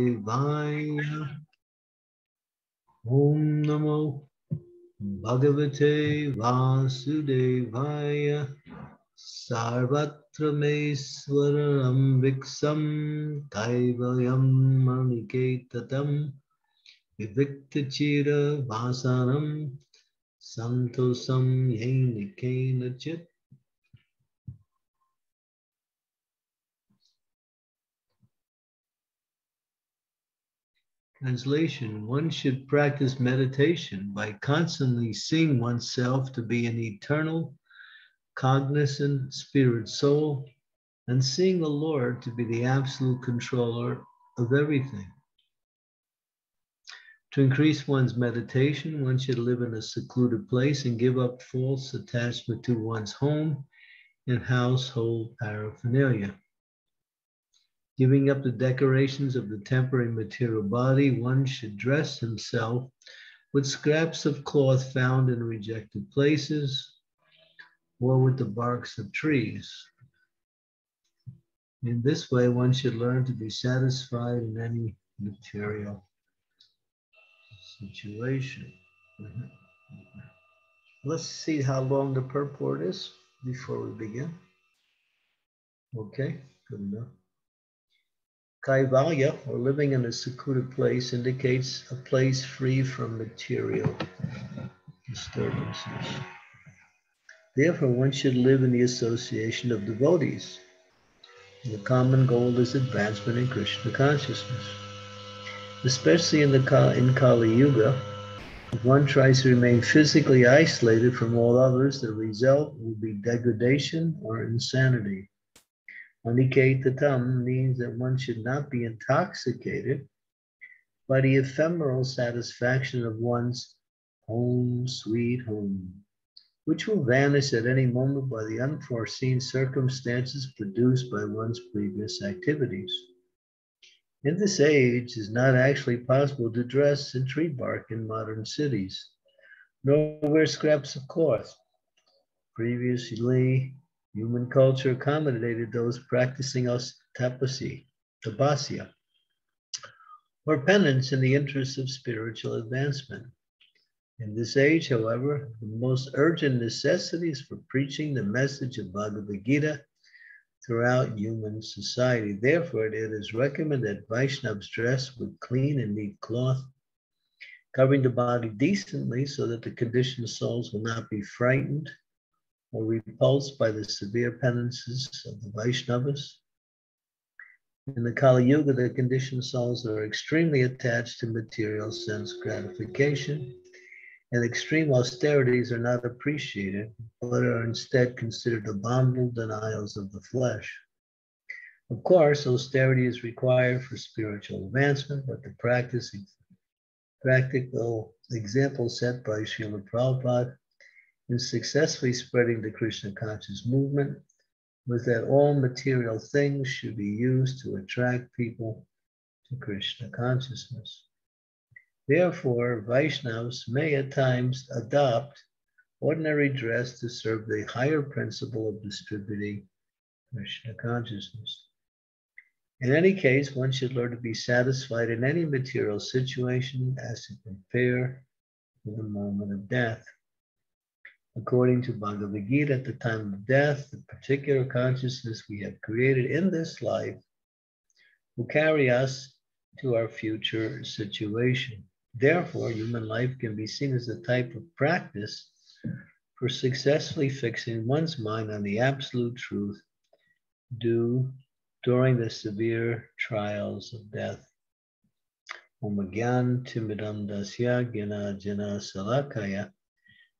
शिवाय। ओम नमो भगवते वासुदेवाय। सर्वत्र मेश्वरं विक्सं कैवयं मणिकेततं विविक्तचिरभासनं सन्तोषं येन केनचित् Translation One should practice meditation by constantly seeing oneself to be an eternal, cognizant spirit soul and seeing the Lord to be the absolute controller of everything. To increase one's meditation, one should live in a secluded place and give up false attachment to one's home and household paraphernalia giving up the decorations of the temporary material body, one should dress himself with scraps of cloth found in rejected places or with the barks of trees. In this way, one should learn to be satisfied in any material situation. Mm-hmm. Let's see how long the purport is before we begin. Okay, good enough. Kaivalya, or living in a secluded place, indicates a place free from material disturbances. Therefore, one should live in the association of devotees. The common goal is advancement in Krishna consciousness. Especially in the in Kali Yuga, if one tries to remain physically isolated from all others, the result will be degradation or insanity. Aniketatam means that one should not be intoxicated by the ephemeral satisfaction of one's home, sweet home, which will vanish at any moment by the unforeseen circumstances produced by one's previous activities. In this age, it is not actually possible to dress in tree bark in modern cities, nor wear scraps of cloth. Previously, Human culture accommodated those practicing tapasya, tapasya, or penance in the interest of spiritual advancement. In this age, however, the most urgent necessity is for preaching the message of Bhagavad Gita throughout human society. Therefore, it is recommended that Vaishnavas dress with clean and neat cloth, covering the body decently so that the conditioned souls will not be frightened or repulsed by the severe penances of the Vaishnavas. In the Kali Yuga, the conditioned souls are extremely attached to material sense gratification, and extreme austerities are not appreciated, but are instead considered abominable denials of the flesh. Of course, austerity is required for spiritual advancement, but the practice, practical example set by Srila Prabhupada in successfully spreading the Krishna conscious movement was that all material things should be used to attract people to Krishna consciousness. Therefore, Vaishnavas may at times adopt ordinary dress to serve the higher principle of distributing Krishna consciousness. In any case, one should learn to be satisfied in any material situation as to prepare for the moment of death. According to Bhagavad Gita, at the time of death, the particular consciousness we have created in this life will carry us to our future situation. Therefore, human life can be seen as a type of practice for successfully fixing one's mind on the absolute truth due during the severe trials of death. Timidam Dasya Gina Salakaya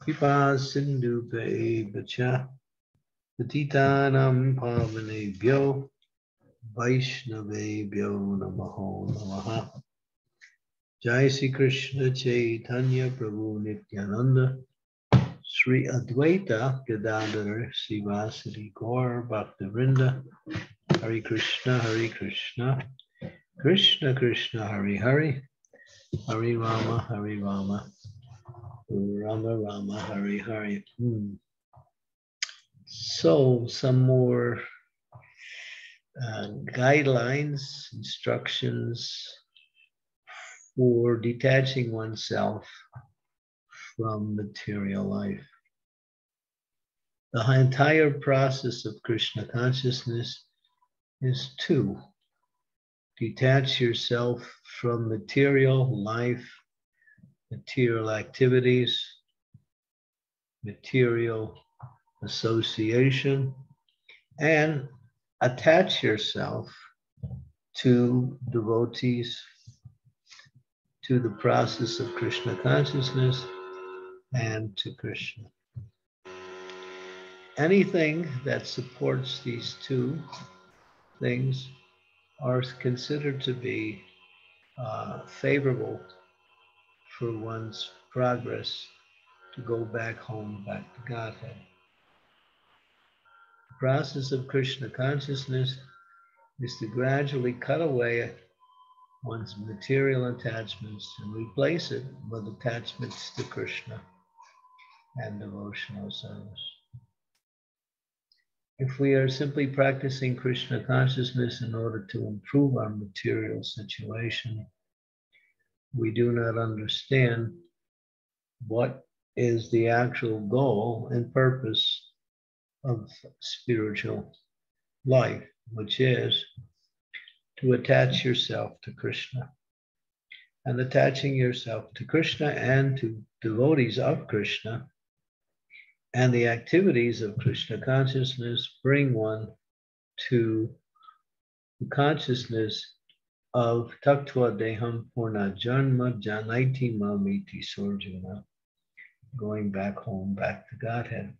Kripa Sindhu Bacha Patitanam Pavanebhyo Vaishnavebhyo Namaho Namaha Jai Sri Krishna Chaitanya Prabhu Nityananda Sri Advaita Gadadhar Srivasadi Gaur Rama Rama Hari Hari. Hmm. So some more uh, guidelines, instructions for detaching oneself from material life. The entire process of Krishna consciousness is two. Detach yourself from material life, material activities, material association, and attach yourself to devotees, to the process of Krishna consciousness, and to Krishna. Anything that supports these two things are considered to be uh, favorable for one's progress to go back home, back to Godhead. The process of Krishna consciousness is to gradually cut away one's material attachments and replace it with attachments to Krishna and devotional service. If we are simply practicing Krishna consciousness in order to improve our material situation, we do not understand what is the actual goal and purpose of spiritual life, which is to attach yourself to Krishna. And attaching yourself to Krishna and to devotees of Krishna and the activities of Krishna consciousness bring one to consciousness of Tyaktva Deham Purna Janma Janaiti Mamiti Surjuna, going back home, back to Godhead.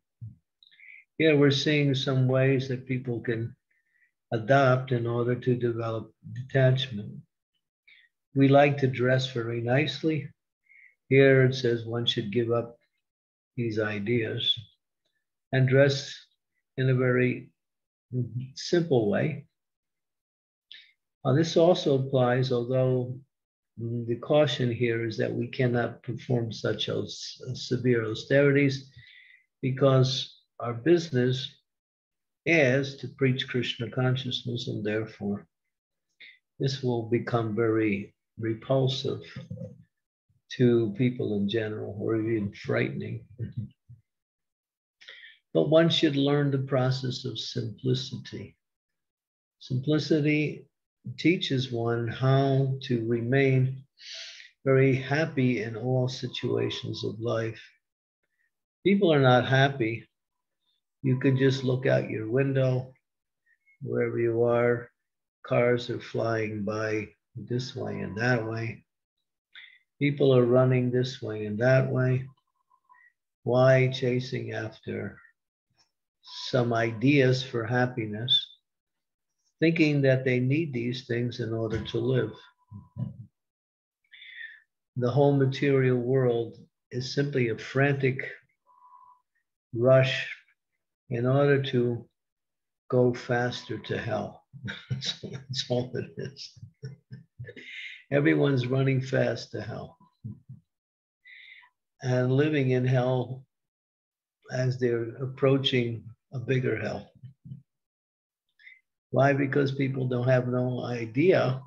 Here we're seeing some ways that people can adopt in order to develop detachment. We like to dress very nicely. Here it says one should give up these ideas and dress in a very simple way. Uh, this also applies, although the caution here is that we cannot perform such as, severe austerities because our business is to preach Krishna consciousness, and therefore this will become very repulsive to people in general or even frightening. but one should learn the process of simplicity. Simplicity teaches one how to remain very happy in all situations of life. People are not happy. You can just look out your window, wherever you are, cars are flying by this way and that way. People are running this way and that way. Why chasing after some ideas for happiness, thinking that they need these things in order to live? The whole material world is simply a frantic rush in order to go faster to hell. That's all it is. Everyone's running fast to hell and living in hell as they're approaching a bigger hell. Why? Because people don't have no idea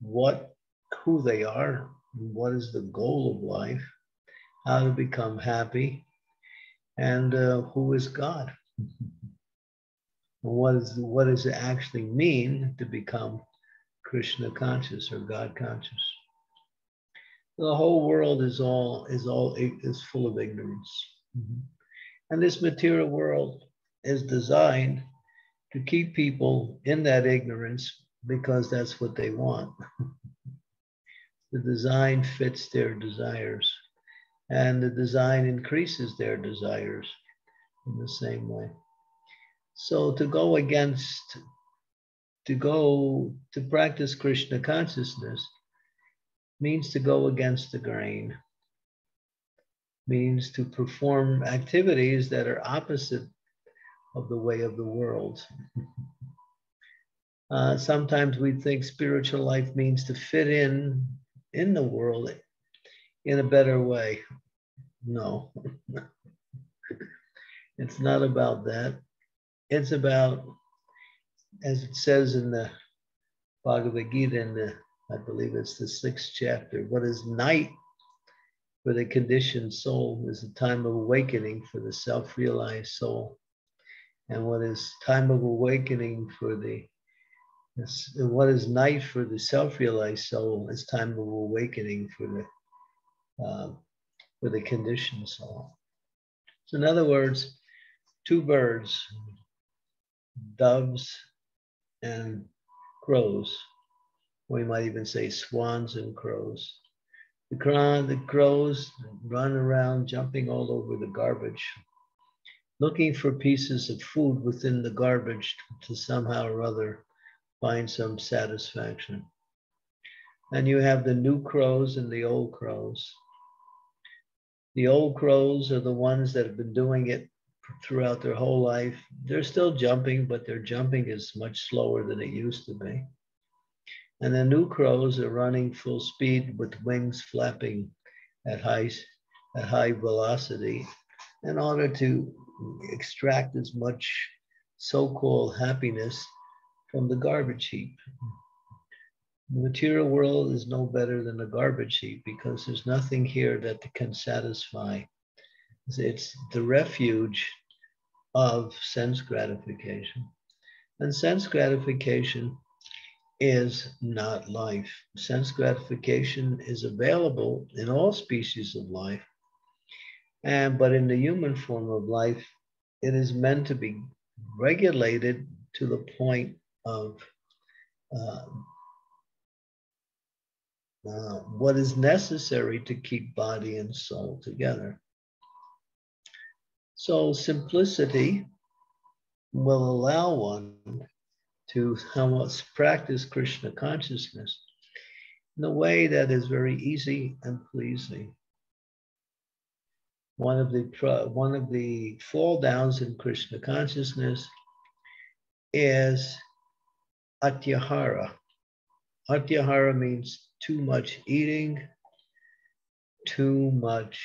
what who they are, what is the goal of life, how to become happy, and uh, who is God. what is what does it actually mean to become Krishna conscious or God conscious. The whole world is all is all is full of ignorance. Mm-hmm. And this material world is designed to keep people in that ignorance because that's what they want. the design fits their desires, and the design increases their desires in the same way. So to go against to go to practice Krishna consciousness means to go against the grain, means to perform activities that are opposite of the way of the world. Uh, sometimes we think spiritual life means to fit in in the world in a better way. No, it's not about that. It's about, as it says in the Bhagavad Gita, in the, I believe it's the sixth chapter, what is night for the conditioned soul is a time of awakening for the self realized soul. And what is time of awakening for the what is night for the self-realized soul is time of awakening for the uh, for the conditioned soul. So, in other words, two birds, doves and crows. We might even say swans and crows. The, crow, the crows run around jumping all over the garbage, looking for pieces of food within the garbage to somehow or other find some satisfaction. And you have the new crows and the old crows. The old crows are the ones that have been doing it throughout their whole life. They're still jumping, but their jumping is much slower than it used to be. And the new crows are running full speed with wings flapping at high, at high velocity in order to extract as much so-called happiness from the garbage heap. The material world is no better than a garbage heap because there's nothing here that can satisfy. It's the refuge of sense gratification. And sense gratification is not life. Sense gratification is available in all species of life. And but in the human form of life, it is meant to be regulated to the point of uh, uh, what is necessary to keep body and soul together. So simplicity will allow one to somewhat practice Krishna consciousness in a way that is very easy and pleasing. One of the one of the fall downs in Krishna consciousness is atyahara. Atyahara means too much eating, too much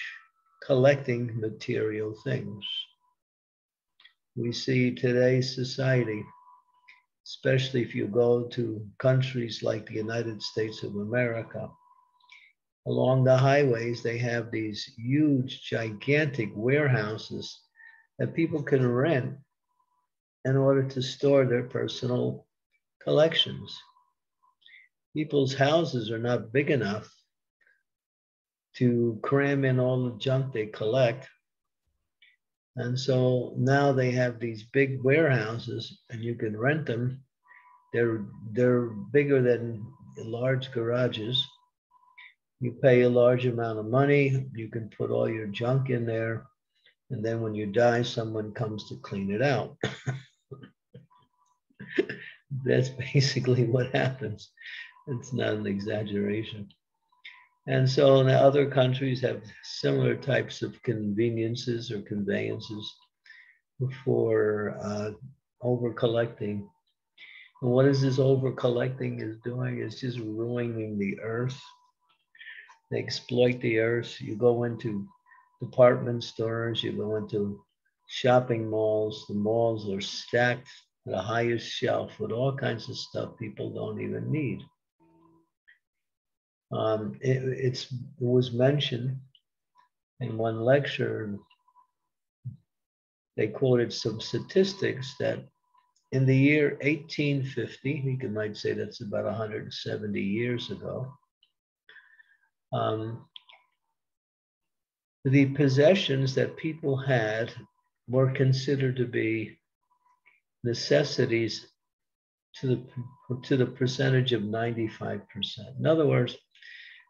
collecting material things. We see today's society, especially if you go to countries like the United States of America, along the highways, they have these huge, gigantic warehouses that people can rent in order to store their personal collections. People's houses are not big enough to cram in all the junk they collect. And so now they have these big warehouses and you can rent them. They're, they're bigger than large garages. You pay a large amount of money. You can put all your junk in there. And then when you die, someone comes to clean it out. That's basically what happens. It's not an exaggeration. And so the other countries have similar types of conveniences or conveyances for uh, over collecting. And what is this over collecting is doing is just ruining the earth. They exploit the earth. You go into department stores, you go into shopping malls, the malls are stacked at the highest shelf with all kinds of stuff people don't even need. Um, it, it was mentioned in one lecture, they quoted some statistics that in the year 1850, you might say that's about 170 years ago, um, the possessions that people had were considered to be necessities to the, to the percentage of 95%. In other words,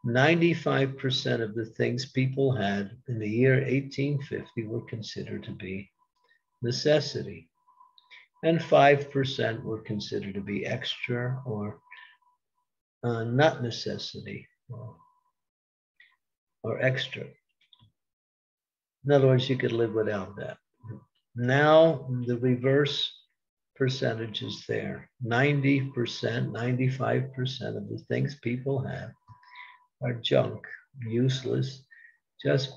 95% of the things people had in the year 1850 were considered to be necessity. And 5% were considered to be extra or uh, not necessity. Well, or extra. In other words, you could live without that. Now the reverse percentage is there. 90%, 95% of the things people have are junk, useless, just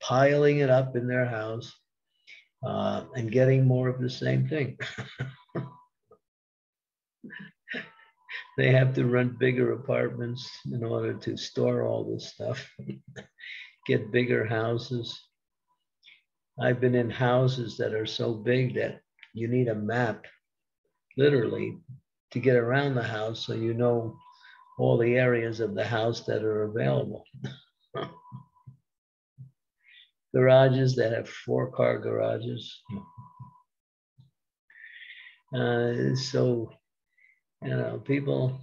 piling it up in their house uh, and getting more of the same thing. they have to rent bigger apartments in order to store all this stuff, get bigger houses. I've been in houses that are so big that you need a map, literally, to get around the house so you know all the areas of the house that are available. garages that have four car garages. Uh, so, you know, people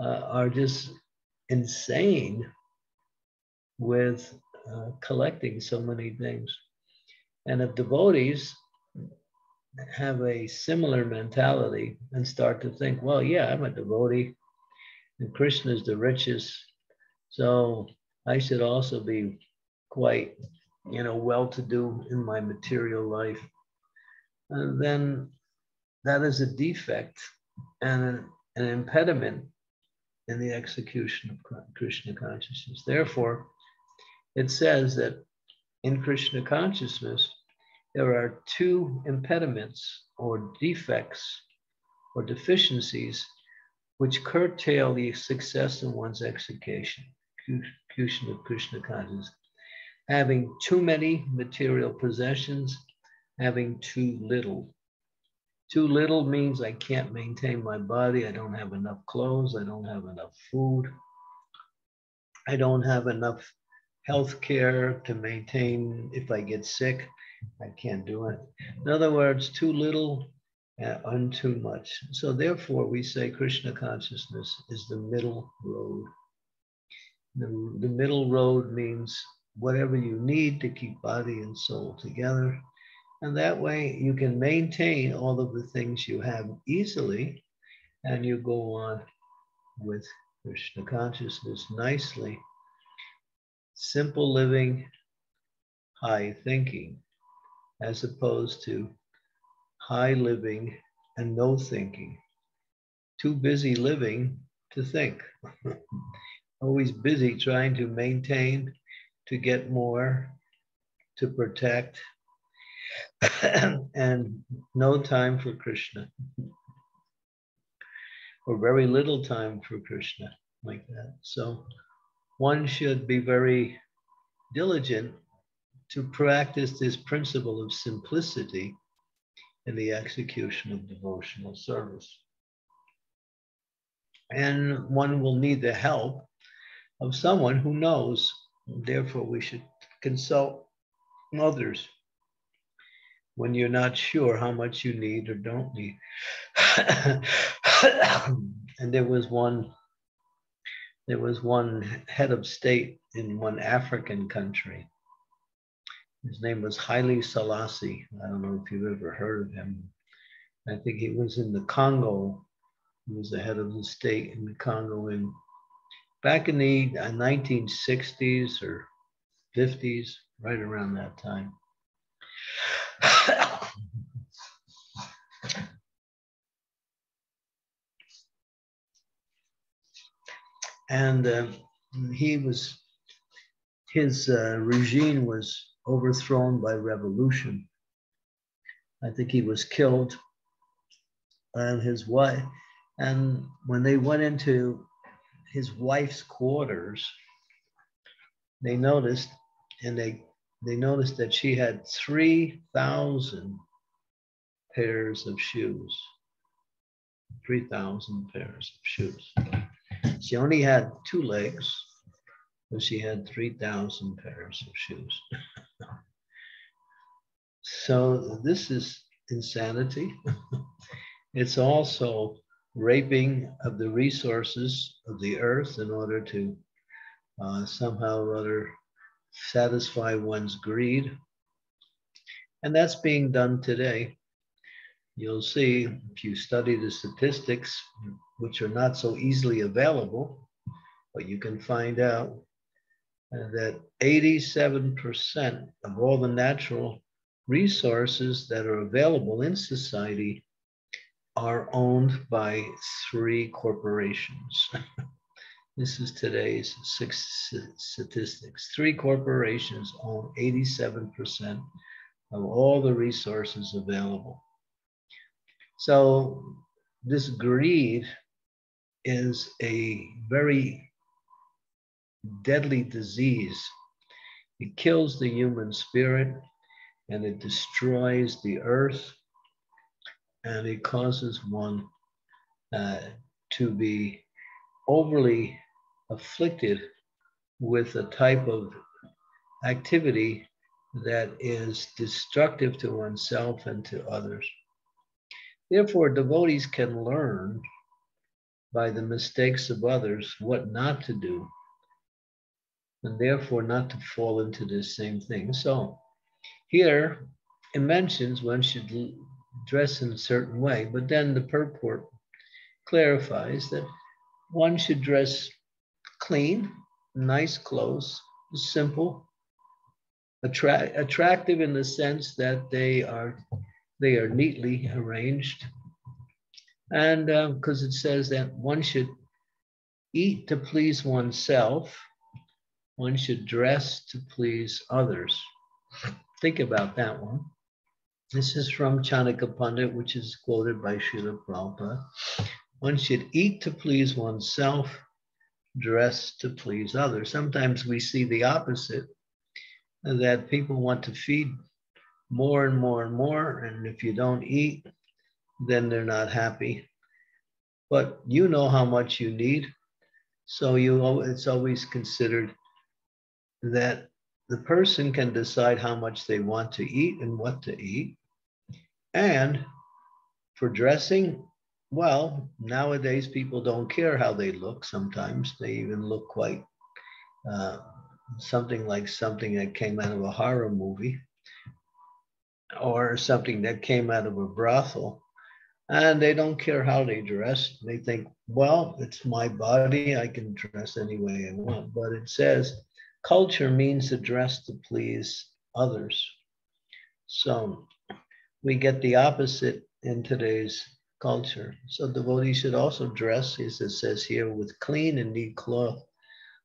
uh, are just insane with uh, collecting so many things. And if devotees have a similar mentality and start to think, well, yeah, I'm a devotee, and Krishna is the richest, so I should also be quite you know, well to do in my material life, and then that is a defect and an, impediment in the execution of Krishna consciousness. Therefore, it says that in Krishna consciousness, there are two impediments or defects or deficiencies which curtail the success of one's execution, execution of Krishna consciousness having too many material possessions, having too little. Too little means I can't maintain my body. I don't have enough clothes. I don't have enough food. I don't have enough health care to maintain if I get sick. I can't do it. In other words, too little uh, and too much. So therefore, we say Krishna consciousness is the middle road. The, the middle road means whatever you need to keep body and soul together. And that way you can maintain all of the things you have easily and you go on with Krishna consciousness nicely. Simple living, high thinking, as opposed to high living and no thinking. Too busy living to think. Always busy trying to maintain to get more, to protect, and no time for Krishna, or very little time for Krishna, like that. So one should be very diligent to practice this principle of simplicity in the execution of devotional service. And one will need the help of someone who knows Therefore, we should consult others when you're not sure how much you need or don't need. and there was one there was one head of state in one African country. His name was Haile Selassie. I don't know if you've ever heard of him. I think he was in the Congo. He was the head of the state in the Congo in back in the 1960s uh, or 50s, right around that time. And uh, he was, his uh, regime was overthrown by revolution. I think he was killed, and his wife. And when they went into his wife's quarters, they noticed, and they they noticed that she had 3,000 pairs of shoes. 3,000 pairs of shoes. She only had two legs, but she had 3,000 pairs of shoes. so this is insanity. it's also raping of the resources of the earth in order to uh, somehow or other satisfy one's greed. And that's being done today. You'll see if you study the statistics, which are not so easily available, but you can find out uh, that 87% of all the natural resources that are available in society are owned by three corporations. this is today's six statistics. Three corporations own 87% of all the resources available. So this greed is a very deadly disease. It kills the human spirit and it destroys the earth and it causes one uh, to be overly afflicted with a type of activity that is destructive to oneself and to others. Therefore, devotees can learn by the mistakes of others what not to do, and therefore not to fall into the same thing. So, here it mentions one should dress in a certain way, but then the purport clarifies that one should dress clean, nice clothes, simple, attra- attractive in the sense that they are they are neatly arranged, and because uh, it says that one should eat to please oneself, one should dress to please others. Think about that one. This is from Chanakya Pandit, which is quoted by Srila Prabhupada. One should eat to please oneself, dress to please others. Sometimes we see the opposite, that people want to feed more and more and more, and if you don't eat, then they're not happy. But you know how much you need, so you it's always considered that the person can decide how much they want to eat and what to eat. And for dressing, well, nowadays people don't care how they look sometimes. They even look quite uh, something like something that came out of a horror movie or something that came out of a brothel. And they don't care how they dress. They think, well, it's my body. I can dress any way I want. But it says culture means to dress to please others. So we get the opposite in today's culture. So devotees should also dress, as it says here, with clean and neat cloth,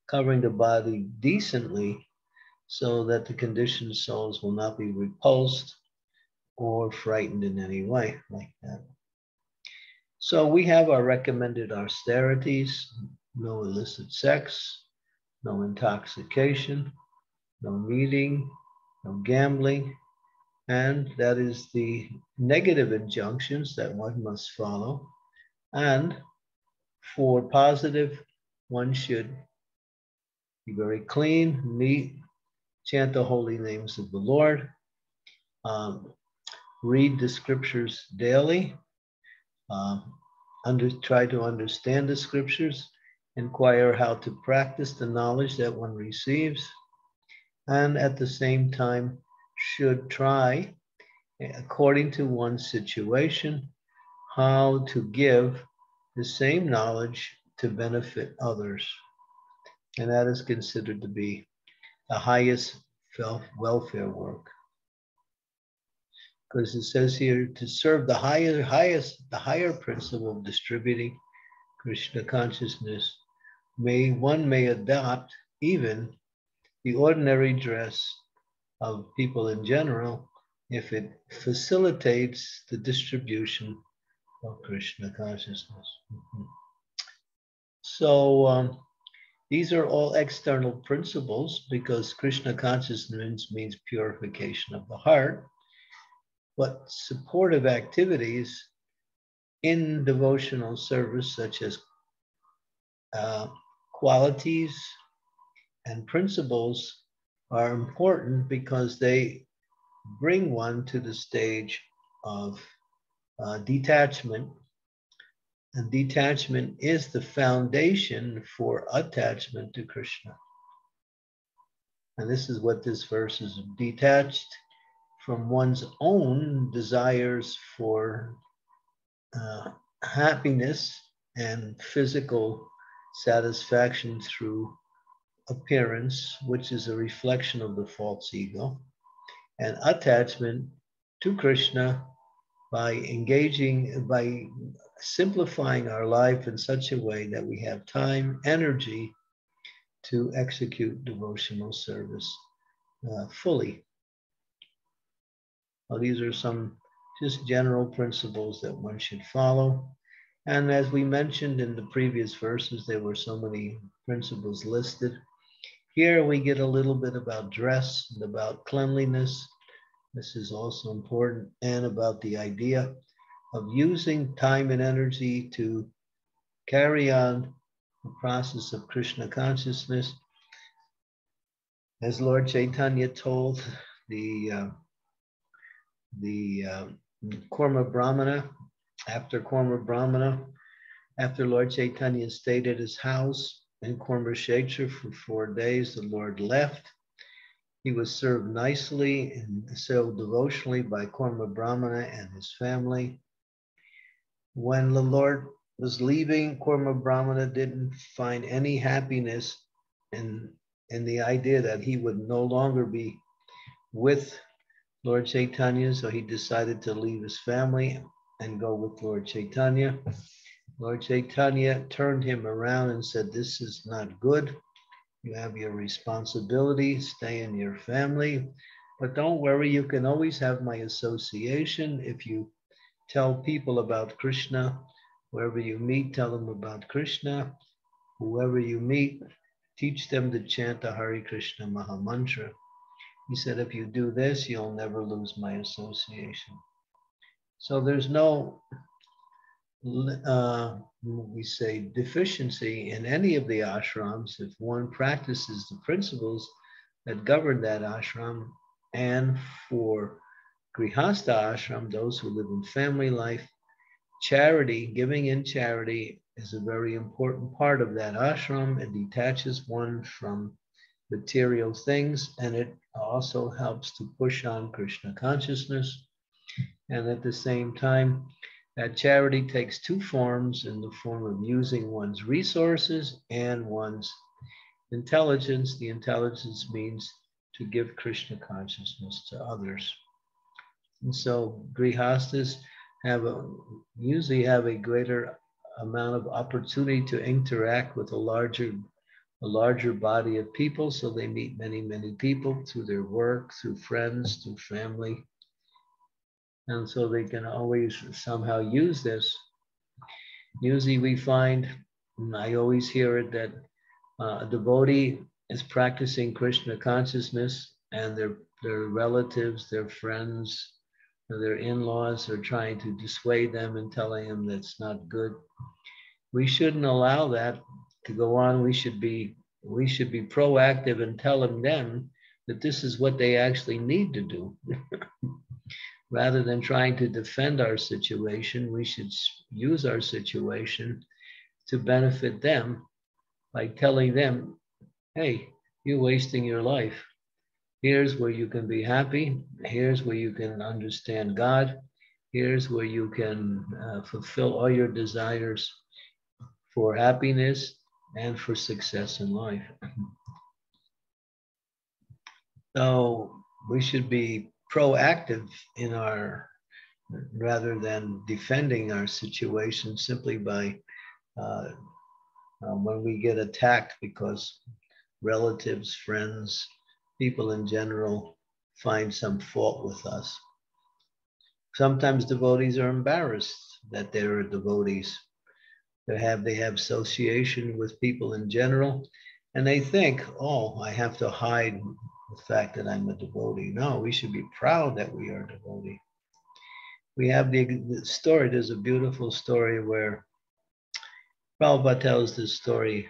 covering the body decently so that the conditioned souls will not be repulsed or frightened in any way like that. So we have our recommended austerities, no illicit sex, no intoxication, no meeting, no gambling, and that is the negative injunctions that one must follow. And for positive, one should be very clean, neat, chant the holy names of the Lord, um, read the scriptures daily, um, under, try to understand the scriptures, inquire how to practice the knowledge that one receives, and at the same time, should try, according to one's situation, how to give the same knowledge to benefit others. And that is considered to be the highest welfare work. Because it says here to serve the higher, highest, the higher principle of distributing Krishna consciousness, may one may adopt even the ordinary dress of people in general if it facilitates the distribution of Krishna consciousness. Mm-hmm. So um, these are all external principles because Krishna consciousness means purification of the heart. But supportive activities in devotional service, such as uh, qualities and principles, are important because they bring one to the stage of uh, detachment. And detachment is the foundation for attachment to Krishna. And this is what this verse is detached from one's own desires for uh, happiness and physical satisfaction through appearance, which is a reflection of the false ego, and attachment to Krishna by engaging, by simplifying our life in such a way that we have time, energy to execute devotional service uh, fully. Well, these are some just general principles that one should follow. And as we mentioned in the previous verses, there were so many principles listed. Here we get a little bit about dress and about cleanliness. This is also important, and about the idea of using time and energy to carry on the process of Krishna consciousness. As Lord Chaitanya told the uh, the uh, Kurma Brahmana, after Kurma Brahmana, after Lord Chaitanya stayed at his house in Kshetra for four days, the Lord left. He was served nicely and so devotionally by Kurma Brahmana and his family. When the Lord was leaving, Kurma Brahmana didn't find any happiness in, in the idea that he would no longer be with Lord Chaitanya, so he decided to leave his family and go with Lord Chaitanya. Lord Chaitanya turned him around and said, This is not good. You have your responsibility, stay in your family. But don't worry, you can always have my association. If you tell people about Krishna, wherever you meet, tell them about Krishna. Whoever you meet, teach them to chant the Hare Krishna Maha Mantra. He said, if you do this, you'll never lose my association. So there's no, uh, we say, deficiency in any of the ashrams if one practices the principles that govern that ashram. And for Grihastha ashram, those who live in family life, charity, giving in charity is a very important part of that ashram. It detaches one from material things and it also helps to push on Krishna consciousness. And at the same time, that charity takes two forms in the form of using one's resources and one's intelligence. The intelligence means to give Krishna consciousness to others. And so grihasthas have a, usually have a greater amount of opportunity to interact with a larger a larger body of people. So they meet many, many people through their work, through friends, through family. And so they can always somehow use this. Usually we find, I always hear it, that uh, a devotee is practicing Krishna consciousness and their, their relatives, their friends, their in-laws are trying to dissuade them and telling them that's not good. We shouldn't allow that to go on, we should be we should be proactive in telling them then that this is what they actually need to do. Rather than trying to defend our situation, we should use our situation to benefit them by telling them, hey, you're wasting your life. Here's where you can be happy. Here's where you can understand God. Here's where you can uh, fulfill all your desires for happiness and for success in life. So we should be proactive in our, rather than defending our situation simply by uh, um, when we get attacked because relatives, friends, people in general find some fault with us. Sometimes devotees are embarrassed that they're devotees they have they have association with people in general, and they think, oh, I have to hide the fact that I'm a devotee. No, we should be proud that we are a devotee. We have the, the story. There's a beautiful story where Prabhupada tells this story.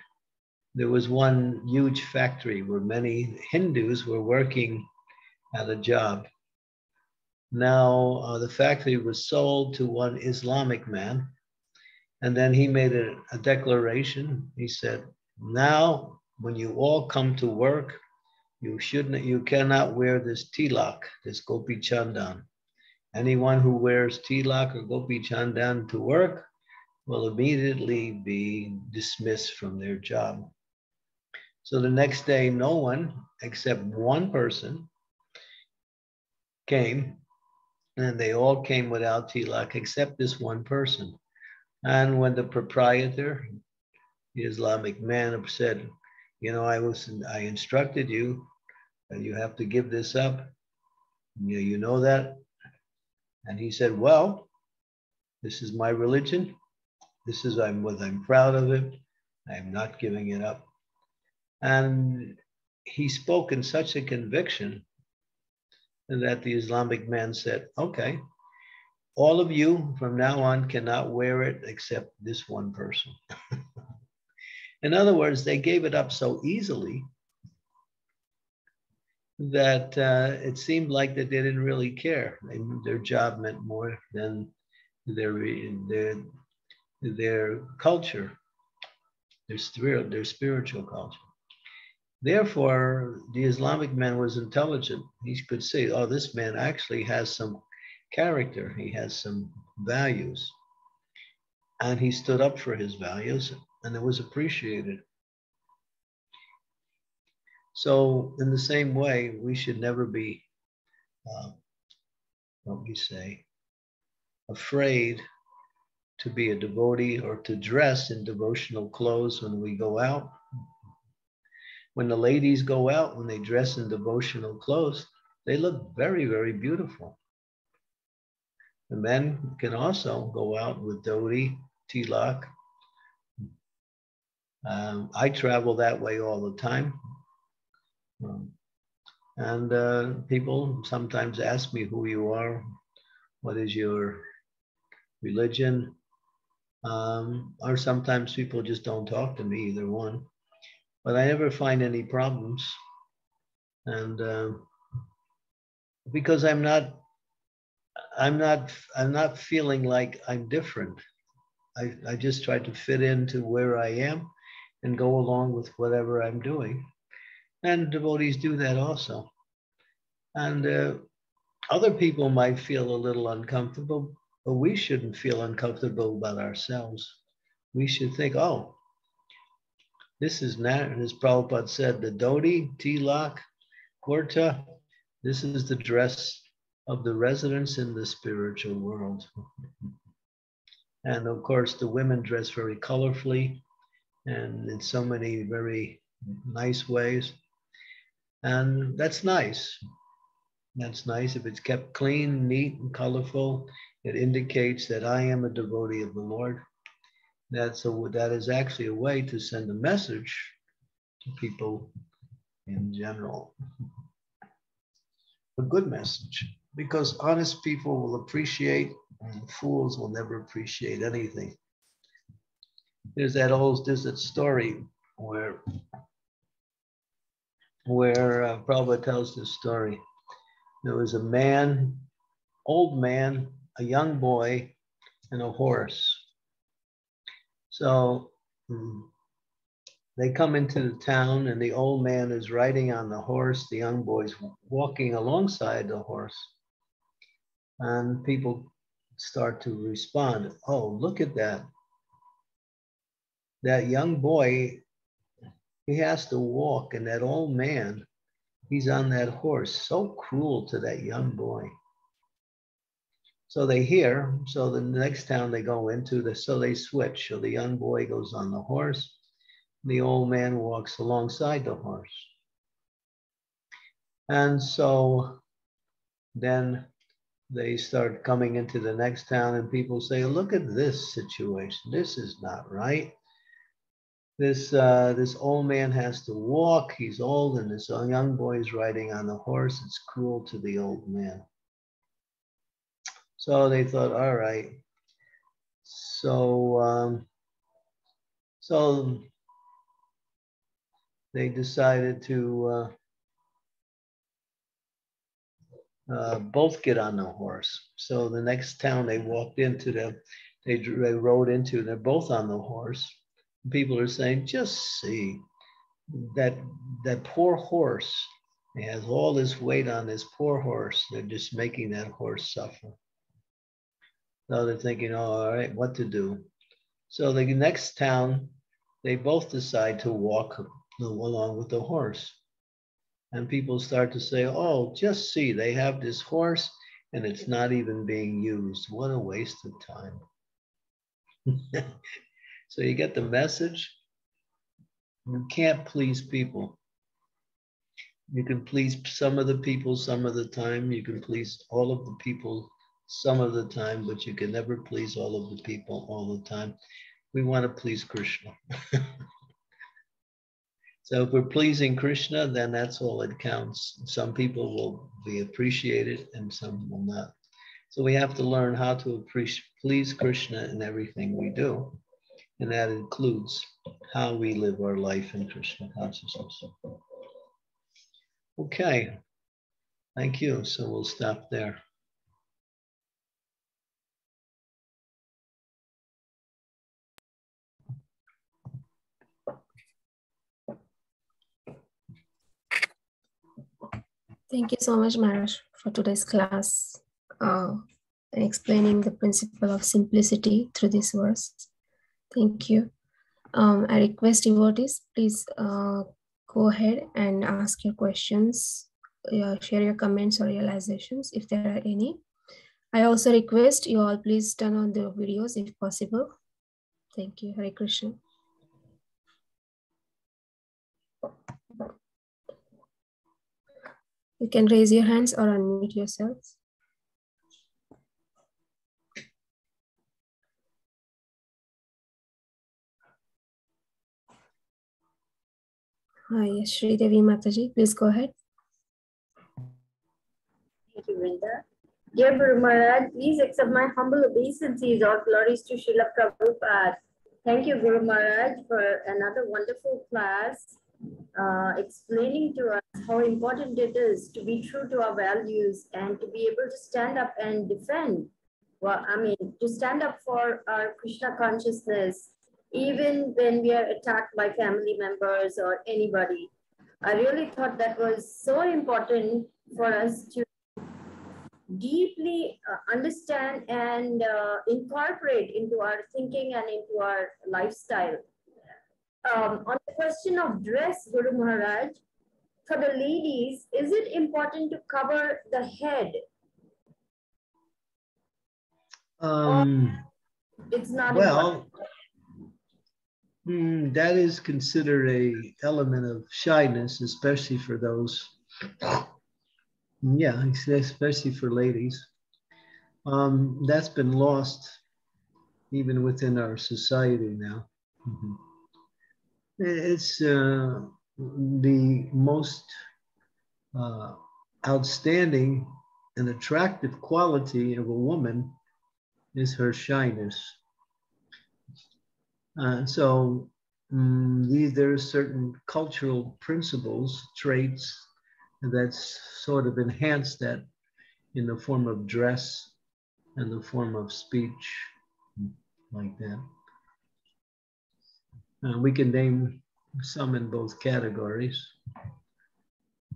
There was one huge factory where many Hindus were working at a job. Now, uh, the factory was sold to one Islamic man and then he made a, a declaration. He said, now when you all come to work, you shouldn't, you cannot wear this tilak, this gopi chandan. Anyone who wears tilak or gopi chandan to work will immediately be dismissed from their job. So the next day, no one except one person came, and they all came without tilak except this one person. And when the proprietor, the Islamic man, said, "You know, I was I instructed you you have to give this up. You, you know that." And he said, "Well, this is my religion. This is I'm what I'm proud of it. I am not giving it up." And he spoke in such a conviction that the Islamic man said, okay, all of you from now on cannot wear it except this one person. in other words, they gave it up so easily that uh, it seemed like that they didn't really care. They, their job meant more than their their their culture, their spirit, their spiritual culture. Therefore, the Islamic man was intelligent. He could say, oh, this man actually has some character, he has some values. And he stood up for his values, and it was appreciated. So, in the same way, we should never be, uh, what we say, afraid to be a devotee or to dress in devotional clothes when we go out when the ladies go out, when they dress in devotional clothes, they look very, very beautiful. The men can also go out with dhoti, tilak. Um, I travel that way all the time. Um, and uh, people sometimes ask me who you are, what is your religion, um, or sometimes people just don't talk to me, either one but I never find any problems. And uh, because I'm not, I'm not, I'm not feeling like I'm different. I, I just try to fit into where I am and go along with whatever I'm doing. And devotees do that also. And uh, other people might feel a little uncomfortable, but we shouldn't feel uncomfortable about ourselves. We should think, oh, this is not, as Prabhupada said, the dhoti, tilak, kurta. This is the dress of the residents in the spiritual world. And of course, the women dress very colorfully and in so many very nice ways. And that's nice. That's nice. If it's kept clean, neat, and colorful, it indicates that I am a devotee of the Lord. That's a, that is actually a way to send a message to people in general. A good message, because honest people will appreciate and fools will never appreciate anything. There's that old, there's that story where, where uh, Prabhupada tells this story. There was a man, old man, a young boy, and a horse so um, they come into the town, and the old man is riding on the horse, the young boy's walking alongside the horse. And people start to respond Oh, look at that. That young boy, he has to walk, and that old man, he's on that horse. So cruel to that young boy. So they hear, so the next town they go into, the, so they switch. So the young boy goes on the horse, the old man walks alongside the horse. And so then they start coming into the next town and people say, look at this situation. This is not right. This, uh, this old man has to walk. He's old and this young boy is riding on the horse. It's cruel to the old man. So they thought, all right. So, um, so they decided to uh, uh, both get on the horse. So the next town they walked into, the, they, they rode into, they're both on the horse. People are saying, just see that that poor horse. He has all this weight on this poor horse. They're just making that horse suffer. So they're thinking, oh, all right, what to do. So the next town, they both decide to walk along with the horse. And people start to say, oh, just see, they have this horse and it's not even being used. What a waste of time. so you get the message. You can't please people. You can please some of the people some of the time. You can please all of the people some of the time, but you can never please all of the people all the time. We want to please Krishna. so if we're pleasing Krishna, then that's all that counts. Some people will be appreciated and some will not. So we have to learn how to appreciate, please Krishna in everything we do. And that includes how we live our life in Krishna consciousness. Okay, thank you. So we'll stop there. Thank you so much, Maharaj, for today's class, uh, explaining the principle of simplicity through this verse. Thank you. Um, I request devotees, please uh, go ahead and ask your questions, uh, share your comments or realizations if there are any. I also request you all please turn on the videos if possible. Thank you. Hare Krishna. You can raise your hands or unmute yourselves. Hi, yes, Sri Devi Mataji, please go ahead. Thank you, Vrinda. Dear Guru Maharaj, please accept my humble obeisances or glories to Srila Prabhupada. Thank you, Guru Maharaj, for another wonderful class uh, explaining to us how important it is to be true to our values and to be able to stand up and defend. Well, I mean, to stand up for our Krishna consciousness even when we are attacked by family members or anybody. I really thought that was so important for us to deeply uh, understand and uh, incorporate into our thinking and into our lifestyle. Um, on the question of dress, Guru Maharaj, for the ladies, is it important to cover the head? Um, it's not well, important? Mm, that is considered a element of shyness, especially for those. Yeah, especially for ladies. Um, that's been lost even within our society now. Mm-hmm. It's uh, the most uh, outstanding and attractive quality of a woman is her shyness. Uh, so um, these, there are certain cultural principles, traits that's sort of enhanced that in the form of dress and the form of speech, like that. Uh, we can name some in both categories,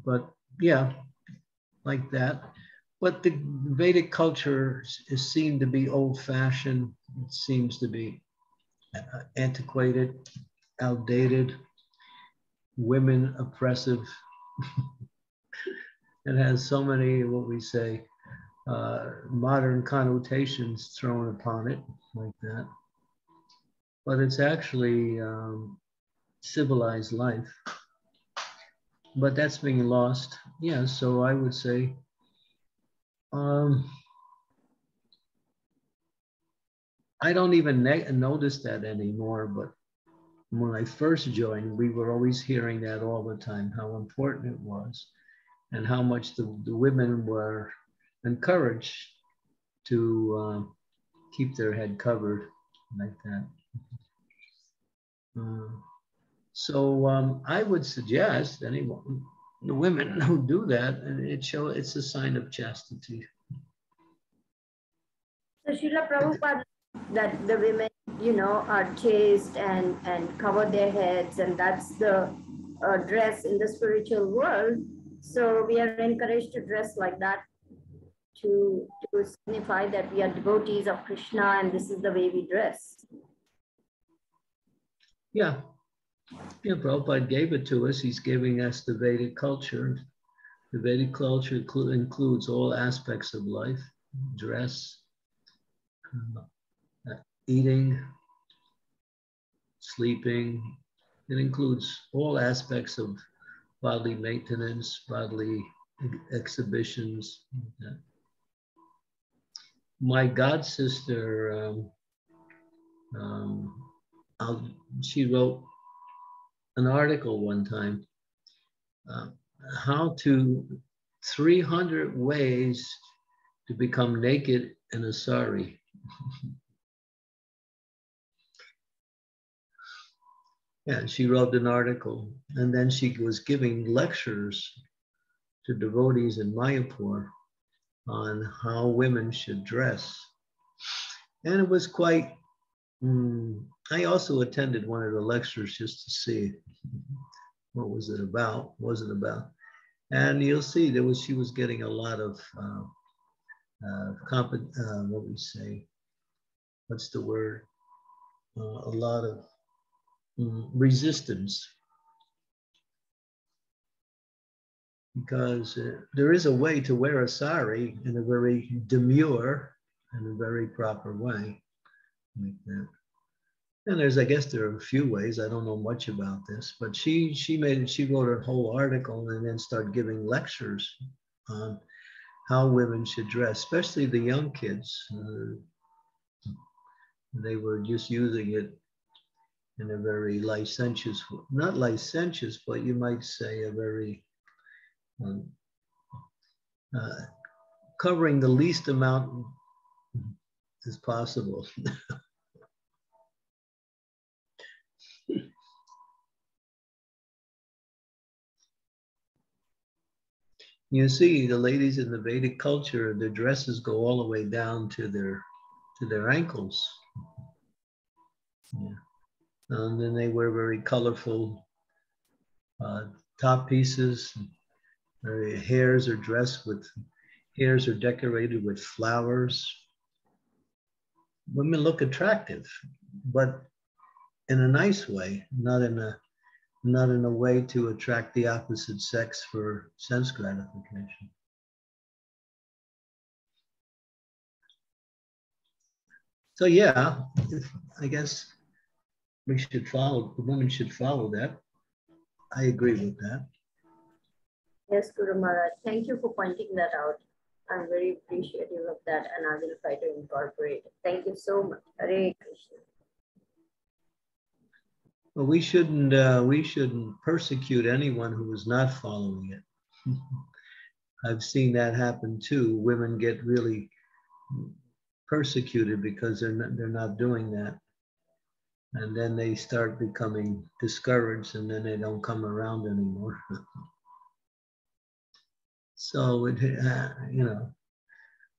but yeah, like that. But the Vedic culture is seen to be old fashioned. It seems to be antiquated, outdated, women oppressive. it has so many, what we say, uh, modern connotations thrown upon it, like that. But it's actually um, civilized life. But that's being lost. Yeah, so I would say um, I don't even notice that anymore, but when I first joined, we were always hearing that all the time, how important it was and how much the, the women were encouraged to uh, keep their head covered like that. Uh, so um, I would suggest anyone, the women who do that, and it show it's a sign of chastity. So Srila Prabhupada that the women, you know, are chaste and, and cover their heads, and that's the uh, dress in the spiritual world. So we are encouraged to dress like that to, to signify that we are devotees of Krishna and this is the way we dress. Yeah, Yeah, Prabhupada gave it to us. He's giving us the Vedic culture. The Vedic culture includes all aspects of life dress, eating, sleeping. It includes all aspects of bodily maintenance, bodily exhibitions. My god sister, um, um, she wrote an article one time uh, how to 300 ways to become naked in a sari. yeah, she wrote an article and then she was giving lectures to devotees in Mayapur on how women should dress. And it was quite, mm, I also attended one of the lectures just to see what was it about, was it about. And you'll see there was, she was getting a lot of uh, uh, comp- uh, what we say, what's the word? Uh, a lot of resistance. Because uh, there is a way to wear a sari in a very demure and a very proper way, like that. And there's, I guess, there are a few ways. I don't know much about this, but she she made she wrote a whole article and then started giving lectures on how women should dress, especially the young kids. Uh, they were just using it in a very licentious, not licentious, but you might say a very um, uh, covering the least amount as possible. you see the ladies in the Vedic culture, their dresses go all the way down to their to their ankles. Yeah. And then they wear very colorful uh, top pieces. Their hairs are dressed with hairs are decorated with flowers. Women look attractive, but in a nice way, not in a not in a way to attract the opposite sex for sense gratification. So yeah, I guess we should follow, the women should follow that. I agree with that. Yes, Guru Maharaj. Thank you for pointing that out. I'm very appreciative of that and I will try to incorporate it. Thank you so much. Hare Krishna. Well, we shouldn't uh, we shouldn't persecute anyone who is not following it. I've seen that happen too. Women get really persecuted because they're not, they're not doing that, and then they start becoming discouraged, and then they don't come around anymore. so it uh, you know,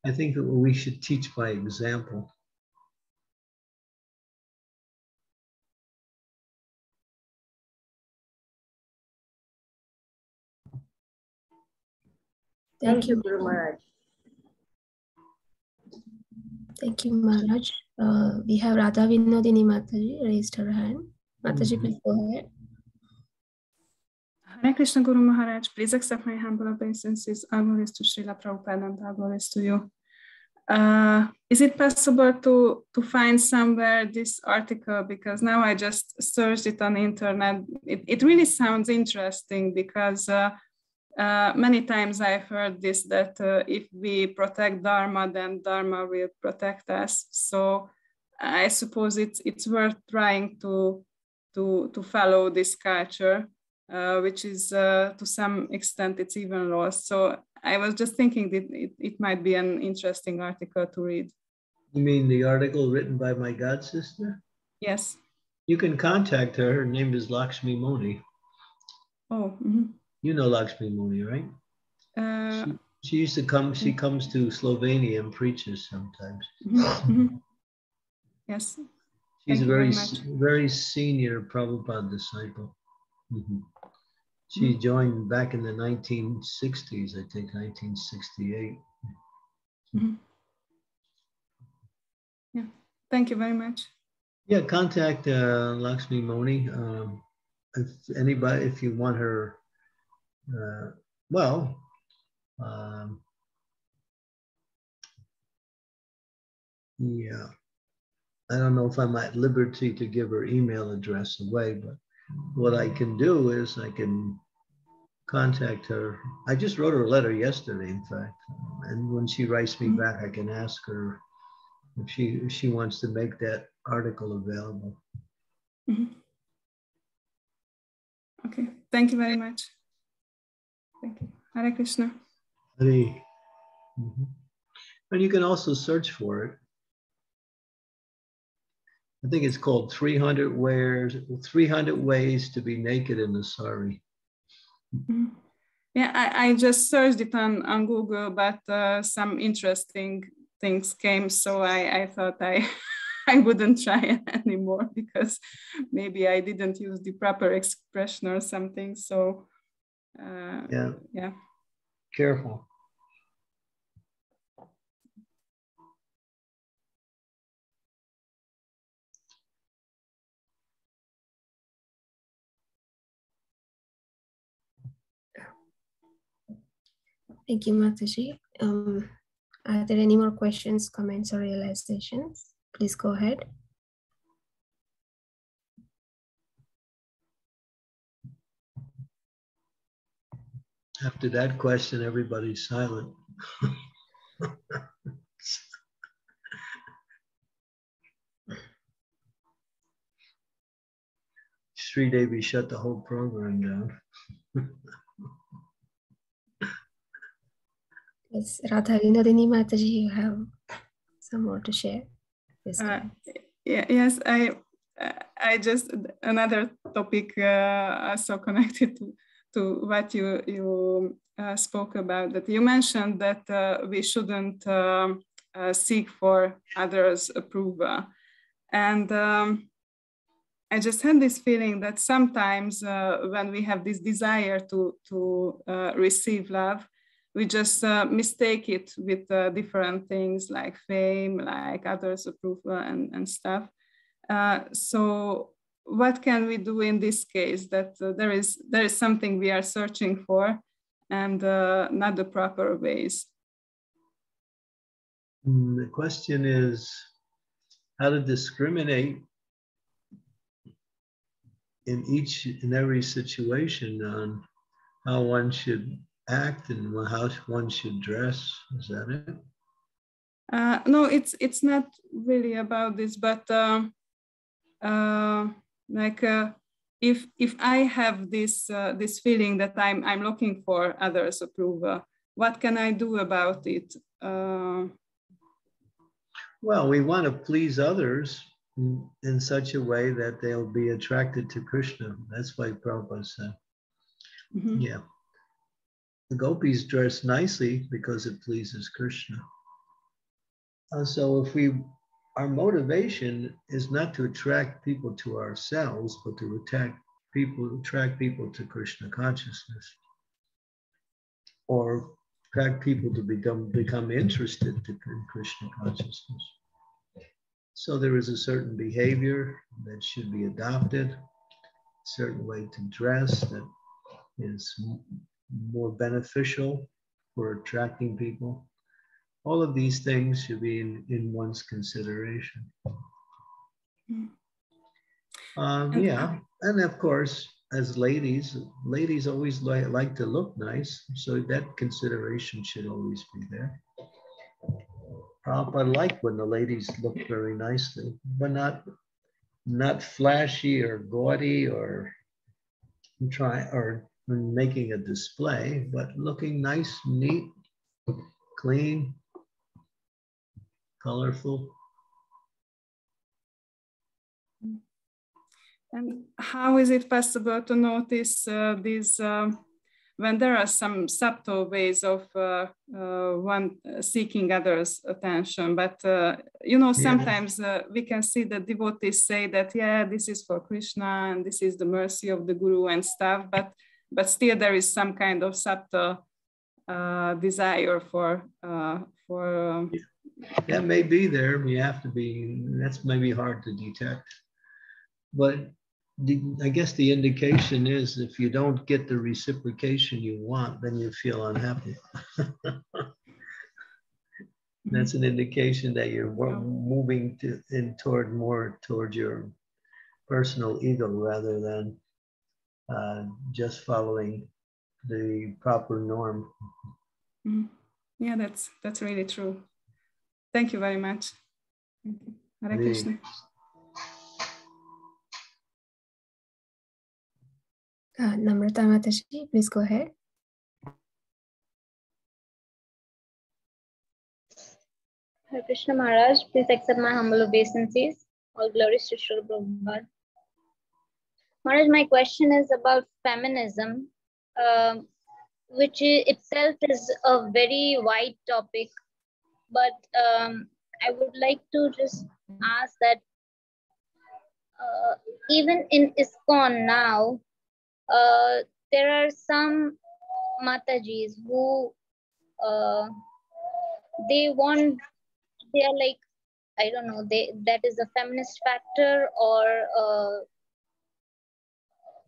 I think that we should teach by example. Thank you, Guru Maharaj. Thank you, Maharaj. Uh, we have Radha Vinodini Mataji raised her hand. Mataji, please go ahead. Hare Krishna Guru Maharaj, please accept my humble obeisances. All glories to Srila Prabhupada and all glories to you. Uh, is it possible to to find somewhere this article because now I just searched it on the internet. It, it really sounds interesting because uh, uh, many times I've heard this that uh, if we protect Dharma, then Dharma will protect us. So I suppose it's it's worth trying to to to follow this culture, uh, which is uh, to some extent it's even lost. So I was just thinking that it, it might be an interesting article to read. You mean the article written by my god sister? Yes. You can contact her. Her name is Lakshmi Moni. Oh. Mm-hmm. You know Lakshmi Moni, right? Uh, she, she, used to come, she comes to Slovenia and preaches sometimes. Mm-hmm. Yes. She's a very, very, very senior Prabhupada disciple. Mm-hmm. She mm-hmm. joined back in the 1960s, I think, 1968. Mm-hmm. Yeah, thank you very much. Yeah, contact uh, Lakshmi Moni. Um, if anybody, if you want her, uh, well, um, yeah, I don't know if I'm at liberty to give her email address away, but what I can do is I can contact her. I just wrote her a letter yesterday, in fact, and when she writes me back, I can ask her if she if she wants to make that article available. Mm-hmm. Okay, thank you very much. Thank you. Hare Krishna. Hare. Mm-hmm. And you can also search for it. I think it's called 300 ways, 300 ways to be naked in the sari. Mm-hmm. Yeah, I, I, just searched it on, on Google, but uh, some interesting things came. So I, I thought I I wouldn't try it anymore because maybe I didn't use the proper expression or something. So uh, yeah, yeah, careful. Thank you, Mataji. Um, are there any more questions, comments, or realizations? Please go ahead. After that question, everybody's silent. Sri Devi shut the whole program down. yes, Radha Vinodini Mataji, you have some more to share. Uh, yeah, yes, I I just another topic uh, also connected to, to what you you uh, spoke about that you mentioned that uh, we shouldn't um, uh, seek for others' approval, and um, I just had this feeling that sometimes uh, when we have this desire to to uh, receive love, we just uh, mistake it with uh, different things like fame, like others' approval and, and stuff. Uh, so what can we do in this case that uh, there is there is something we are searching for and uh, not the proper ways? Mm, the question is how to discriminate in each and every situation on how one should act and how one should dress. Is that it? Uh, no, it's it's not really about this, but uh, uh, like uh, if if I have this uh, this feeling that I'm I'm looking for others' approval, what can I do about it? Uh, well, we want to please others in, in, such a way that they'll be attracted to Krishna. That's why Prabhupada said. Mm-hmm. Yeah the gopis dress nicely because it pleases Krishna. Uh, so if we, our motivation is not to attract people to ourselves, but to attract people, attract people to Krishna consciousness, or attract people to become become interested in Krishna consciousness. So there is a certain behavior that should be adopted, certain way to dress that is more beneficial for attracting people. All of these things should be in, in one's consideration. Hmm. Um, yeah, and of course, as ladies, ladies always like, like to look nice, so that consideration should always be there. Prabhupada like when the ladies look very nicely, but not not flashy or gaudy or try or making a display, but looking nice, neat, clean, colorful. And how is it possible to notice uh, these uh, when there are some subtle ways of uh, uh one seeking others' attention? But uh, you know, sometimes uh, we can see the devotees say that, yeah, this is for Krishna and this is the mercy of the Guru and stuff. But but still there is some kind of subtle uh, desire for uh, for. Um, that may be there. We have to be. That's maybe hard to detect, but the, I guess the indication is if you don't get the reciprocation you want, then you feel unhappy. That's an indication that you're moving to, in toward more toward your personal ego rather than uh, just following the proper norm. Mm. Yeah, that's that's really true. Thank you very much. Hare Krishna. Uh, Namrata Mataji, please go ahead. Hare Krishna Maharaj, please accept my humble obeisances. All glories to Sri Prabhupada. Maharaj, my question is about feminism, uh, which itself is a very wide topic. But um, I would like to just ask that uh, even in ISKCON now, uh, there are some Matajis who uh, they want, they are like, I don't know, they that is a feminist factor or uh,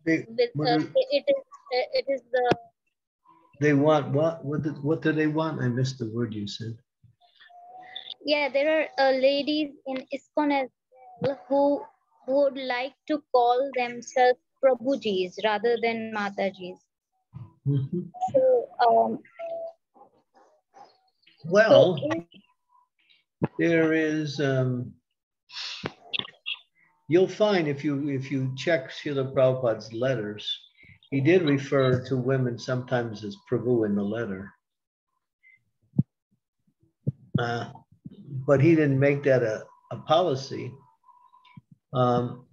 they, with, uh, it is it is the they want what? What what do they want? I missed the word you said yeah there are uh, ladies in iskcon as well who would like to call themselves prabhujis rather than matajis mm -hmm. so um well so there is um you'll find if you if you check Srila Prabhupada's letters, he did refer to women sometimes as Prabhu in the letter. Uh, but he didn't make that a, a policy. Um,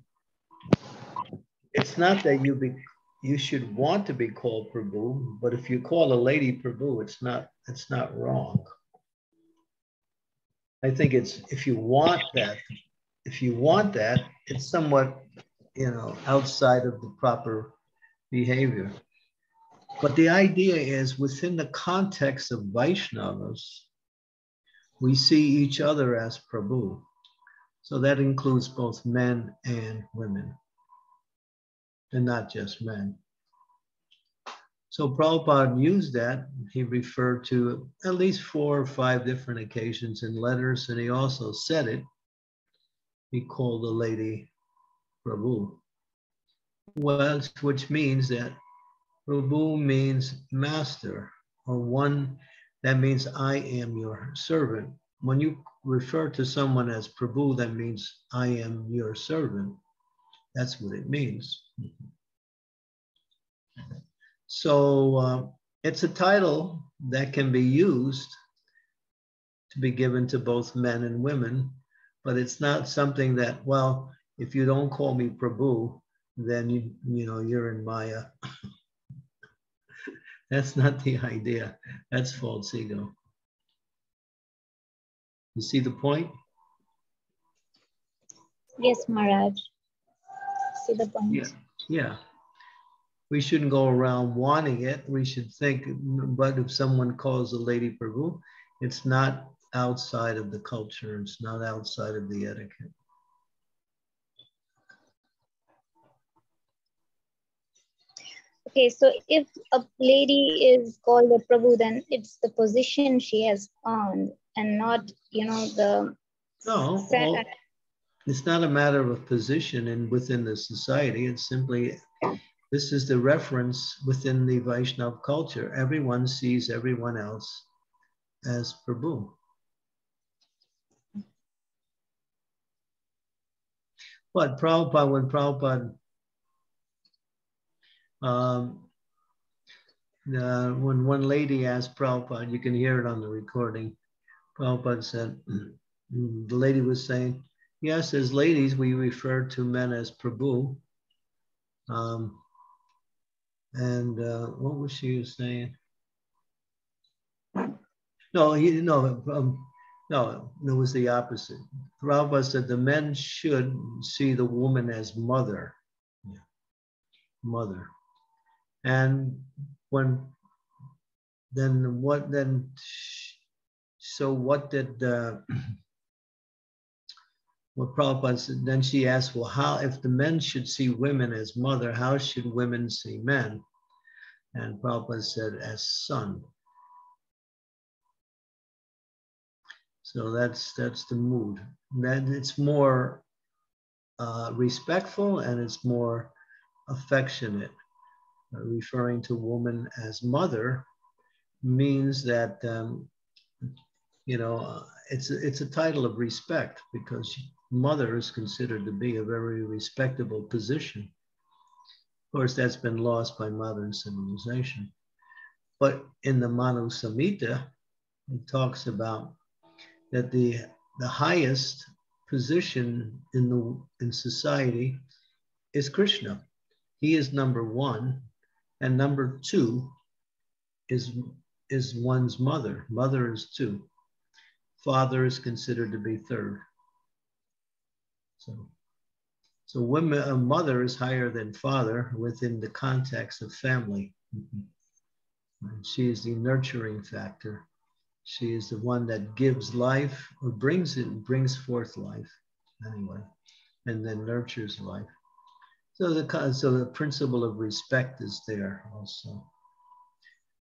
it's not that you be you should want to be called Prabhu, but if you call a lady Prabhu, it's not it's not wrong. I think it's if you want that if you want that, it's somewhat, you know, outside of the proper behavior. But the idea is within the context of Vaishnavas, we see each other as Prabhu. So that includes both men and women, and not just men. So Prabhupada used that. He referred to at least four or five different occasions in letters, and he also said it he called the lady Prabhu. Which means that Prabhu means master or one that means I am your servant. When you refer to someone as Prabhu, that means I am your servant. That's what it means. So uh, it's a title that can be used to be given to both men and women but it's not something that, well, if you don't call me Prabhu, then you, you know, you're in Maya. That's not the idea. That's false ego. You see the point? Yes, Maharaj. See the point. Yeah. Yeah. We shouldn't go around wanting it. We should think, but if someone calls a lady Prabhu, it's not outside of the culture. It's not outside of the etiquette. Okay, so if a lady is called a Prabhu, then it's the position she has found and not, you know, the. No, well, it's not a matter of position and within the society. It's simply this is the reference within the Vaishnav culture. Everyone sees everyone else as Prabhu. But Prabhupada, when Prabhupada, um, uh, when one lady asked Prabhupada, you can hear it on the recording, Prabhupada said, the lady was saying, yes, as ladies, we refer to men as Prabhu. Um, and uh, what was she saying? No, he, no, um, no, it was the opposite. Prabhupada said the men should see the woman as mother. Mother. And when, then what, then, so what did, uh, well, Prabhupada said, then she asked, well, how, if the men should see women as mother, how should women see men? And Prabhupada said, as son. So that's that's the mood. Then it's more uh, respectful and it's more affectionate. Uh, referring to woman as mother means that um, you know uh, it's a, it's a title of respect because mother is considered to be a very respectable position. Of course, that's been lost by modern civilization. But in the Manu Samhita, it talks about that the, the highest position in, the, in society is Krishna. He is number one, and number two is, is one's mother. Mother is two. Father is considered to be third. So, so women, a mother is higher than father within the context of family. Mm-hmm. She is the nurturing factor. She is the one that gives life or brings it, brings forth life anyway, and then nurtures life. So the so the principle of respect is there also.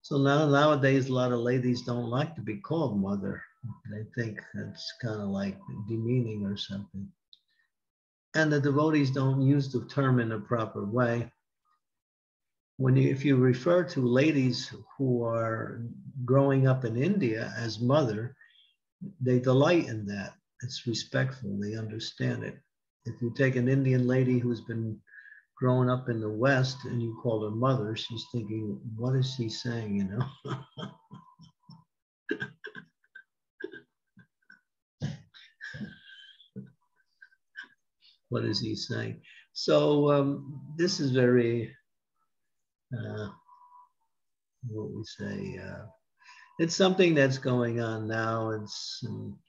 So now nowadays a lot of ladies don't like to be called mother. They think it's kind of like demeaning or something and the devotees don't use the term in a proper way. When you, if you refer to ladies who are growing up in India as mother, they delight in that. It's respectful. They understand it. If you take an Indian lady who's been growing up in the West and you call her mother, she's thinking, what is she saying, you know? what is he saying? So um, this is very, uh, what we say, uh, it's something that's going on now. It's, um,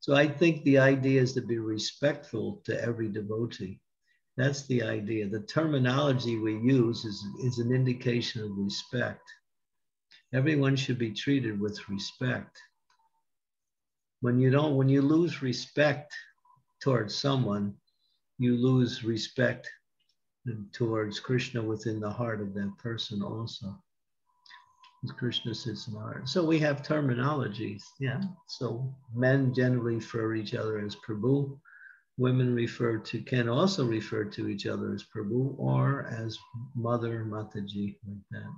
so I think the idea is to be respectful to every devotee. That's the idea. The terminology we use is, is an indication of respect. Everyone should be treated with respect. When you don't, when you lose respect towards someone, you lose respect towards Krishna within the heart of that person also. As Krishna sits in the heart. So we have terminologies, yeah. So men generally refer each other as Prabhu. Women refer to can also refer to each other as Prabhu or as Mother, Mataji, like that.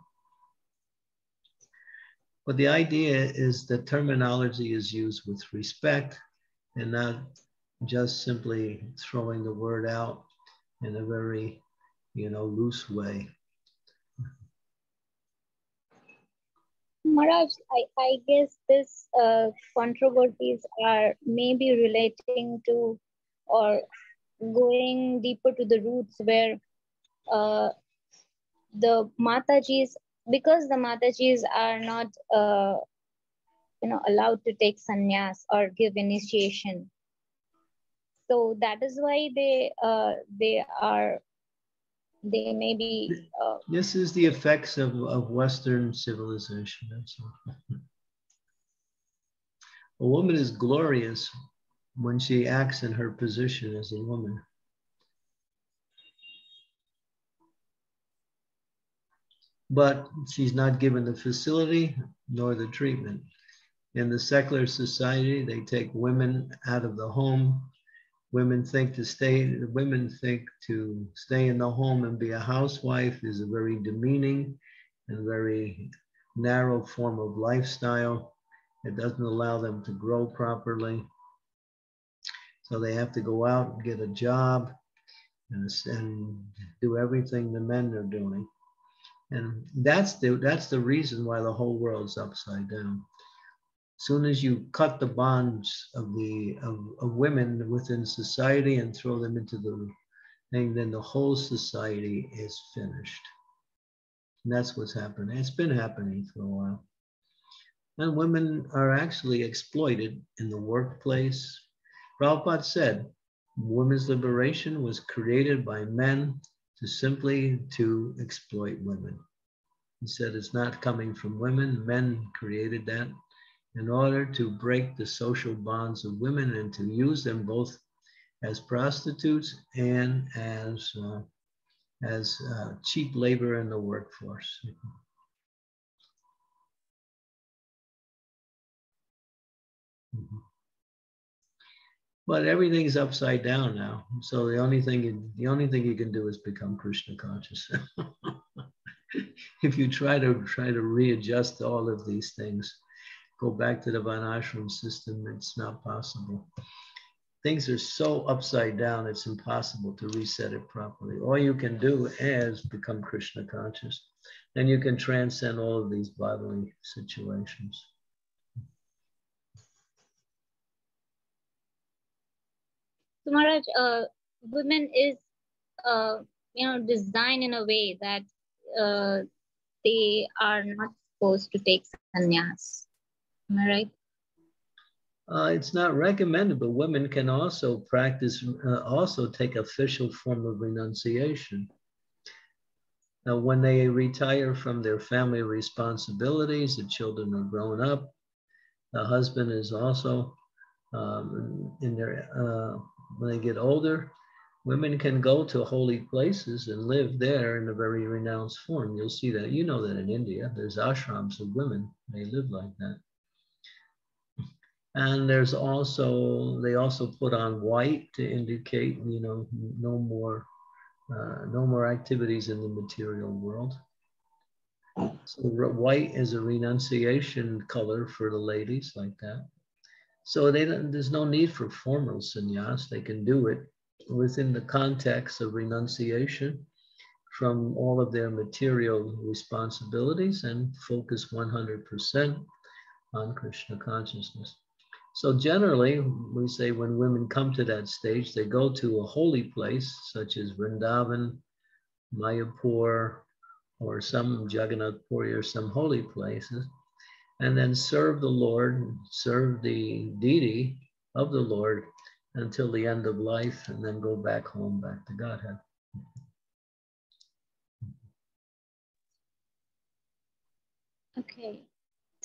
But the idea is that terminology is used with respect and not just simply throwing the word out in a very, you know, loose way. Maharaj, I, I guess this uh, controversies are maybe relating to or going deeper to the roots where uh, the Matajis, because the Matajis are not, uh, you know, allowed to take sannyas or give initiation, so that is why they uh, they are they may be uh, this is the effects of, of western civilization. A woman is glorious when she acts in her position as a woman. But she's not given the facility nor the treatment. In the secular society they take women out of the home. Women think to stay women think to stay in the home and be a housewife is a very demeaning and very narrow form of lifestyle. It doesn't allow them to grow properly so they have to go out and get a job and, and do everything the men are doing and that's the that's the reason why the whole world's upside down As soon as you cut the bonds of the of, of women within society and throw them into the thing, then the whole society is finished. And that's what's happening. It's been happening for a while. And women are actually exploited in the workplace. Prabhupada said, women's liberation was created by men to simply to exploit women. He said it's not coming from women, men created that in order to break the social bonds of women and to use them both as prostitutes and as uh, as uh, cheap labor in the workforce. Mm-hmm. But everything's upside down now. So the only thing you, the only thing you can do is become Krishna conscious. if you try to try to readjust all of these things, go back to the Varnashram system, it's not possible. Things are so upside down, it's impossible to reset it properly. All you can do is become Krishna conscious. Then you can transcend all of these bodily situations. So Maharaj, uh, women is, uh, you know, designed in a way that uh, they are not supposed to take sannyas. Am I right? Uh, it's not recommended, but women can also practice, uh, also take official form of renunciation. Now, when they retire from their family responsibilities, the children are grown up, the husband is also um, in their uh, when they get older, women can go to holy places and live there in a very renounced form. You'll see that. You know that in India, there's ashrams of women. They live like that. And there's also, they also put on white to indicate, you know, no more, uh, no more activities in the material world. So white is a renunciation color for the ladies like that. So they there's no need for formal sannyas. They can do it within the context of renunciation from all of their material responsibilities and focus 100% on Krishna consciousness. So generally, we say when women come to that stage, they go to a holy place such as Vrindavan, Mayapur, or some Jagannath Puri or some holy places and then serve the Lord, serve the deity of the Lord until the end of life, and then go back home, back to Godhead. Okay,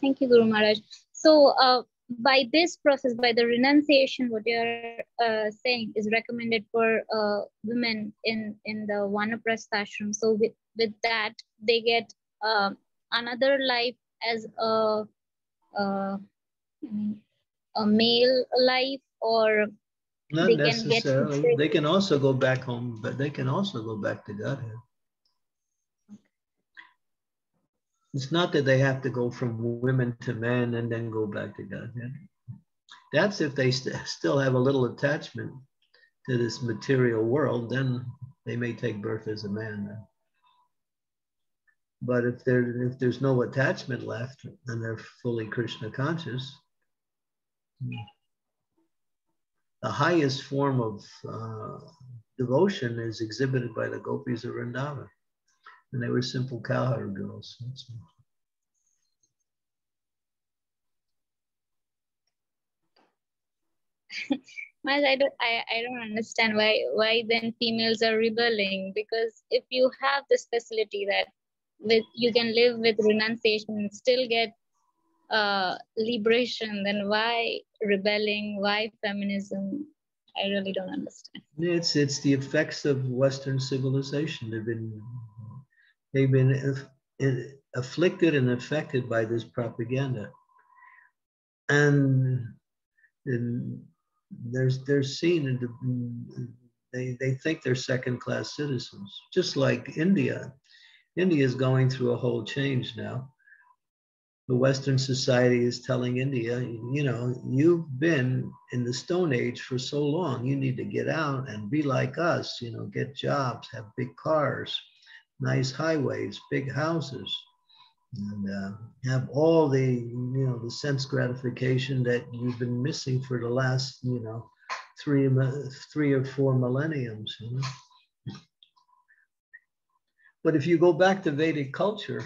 thank you, Guru Maharaj. So, uh, by this process, by the renunciation, what you're uh, saying is recommended for uh, women in in the Vanaprastha ashram. So, with with that, they get uh, another life as a, a, a male life or not they necessarily. Can they can also go back home, but they can also go back to Godhead. It's not that they have to go from women to men and then go back to Godhead. That's if they st- still have a little attachment to this material world, then they may take birth as a man. But if there if there's no attachment left and they're fully Krishna conscious, the highest form of uh, devotion is exhibited by the gopis of Vrindavan. And they were simple cowherd girls. Mas, I don't, I, I don't understand why, why then females are rebelling because if you have this facility that with you can live with renunciation and still get uh, liberation, then why rebelling? Why feminism? I really don't understand. It's it's the effects of Western civilization. They've been they've been afflicted and affected by this propaganda, and, and there's they're seen they they think they're second class citizens, just like India. India is going through a whole change now. The Western society is telling India, you know, you've been in the Stone Age for so long. You need to get out and be like us, you know, get jobs, have big cars, nice highways, big houses, and uh, have all the, you know, the sense gratification that you've been missing for the last, you know, three, three or four millenniums. You know? But if you go back to Vedic culture,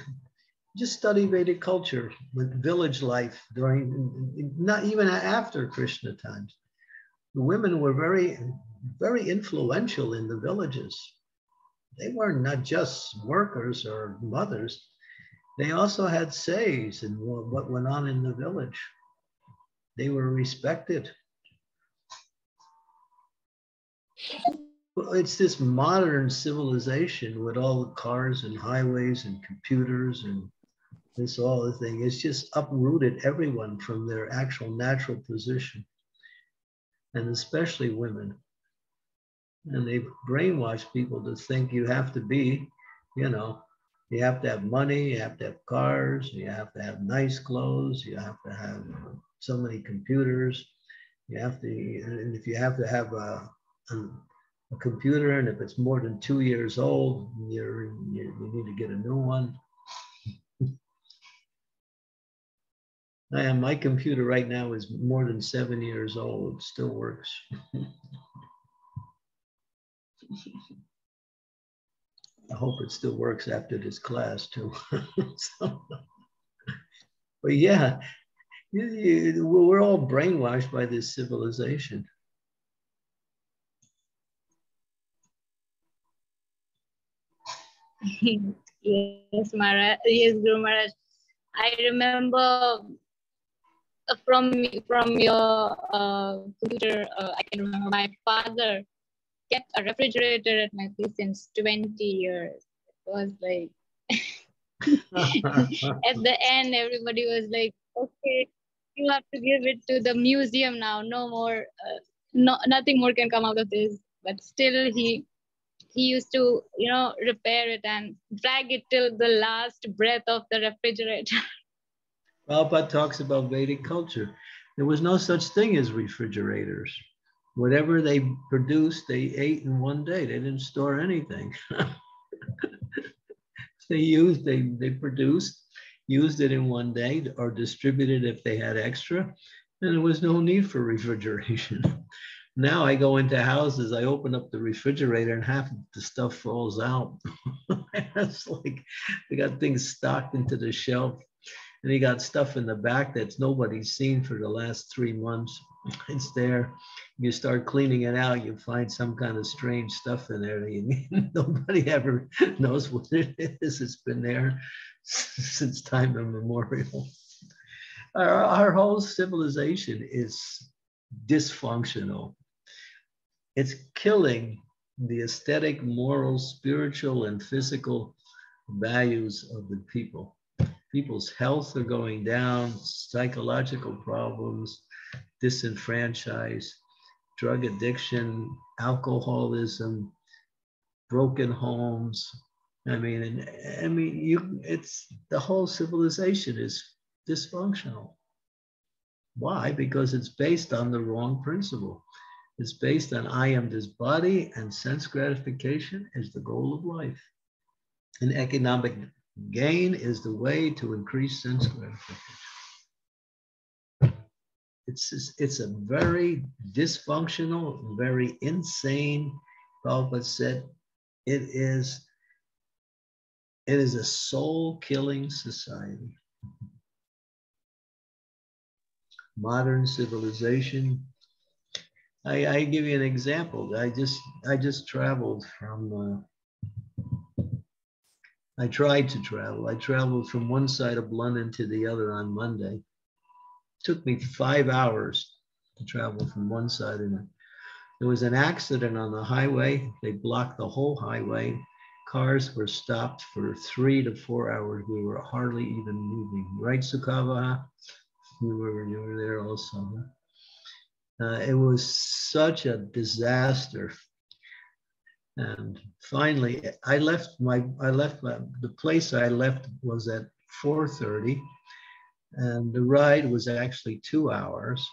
just study Vedic culture with village life during, not even after Krishna times. The women were very, very influential in the villages. They were not just workers or mothers. They also had says in what went on in the village. They were respected. Well, it's this modern civilization with all the cars and highways and computers and this all the thing. It's just uprooted everyone from their actual natural position, and especially women. And they've brainwashed people to think you have to be, you know, you have to have money, you have to have cars, you have to have nice clothes, you have to have so many computers, you have to, and if you have to have a, a, a computer, and if it's more than two years old, you, you need to get a new one. And my computer right now is more than seven years old. It still works. I hope it still works after this class too. so, but yeah, you, you, we're all brainwashed by this civilization. yes, Maharaj. Yes, Guru Maharaj. I remember uh, from from your uh, computer, uh, I can remember my father kept a refrigerator at my place since 20 years. It was like at the end, everybody was like, okay, you have to give it to the museum now. No more, uh, no, nothing more can come out of this. But still, he he used to, you know, repair it and drag it till the last breath of the refrigerator. Prabhupada talks about Vedic culture. There was no such thing as refrigerators. Whatever they produced, they ate in one day. They didn't store anything. they used, they, they produced, used it in one day or distributed if they had extra. And there was no need for refrigeration. now I go into houses, I open up the refrigerator and half of the stuff falls out. it's like they got things stocked into the shelf and you got stuff in the back that's nobody's seen for the last three months. It's there. You start cleaning it out, you find some kind of strange stuff in there. That nobody ever knows what it is. It's been there since time immemorial. Our, our whole civilization is dysfunctional. It's killing the aesthetic, moral, spiritual, and physical values of the people people's health are going down, psychological problems, disenfranchised, drug addiction, alcoholism, broken homes. I mean, and, I mean, you, it's the whole civilization is dysfunctional. Why? Because it's based on the wrong principle. It's based on I am this body and sense gratification is the goal of life. And economic Gain is the way to increase sense gratification. It's, it's a very dysfunctional, very insane, Prabhupada said, it is, it is a soul-killing society. Modern civilization. I, I give you an example. I just I just traveled from uh, I tried to travel. I traveled from one side of London to the other on Monday. It took me five hours to travel from one side and there was an accident on the highway. They blocked the whole highway. Cars were stopped for three to four hours. We were hardly even moving. Right, Sukava? You were, you were there also. Uh, it was such a disaster and finally, I left my, I left my, the place I left was at 4.30 and the ride was actually two hours.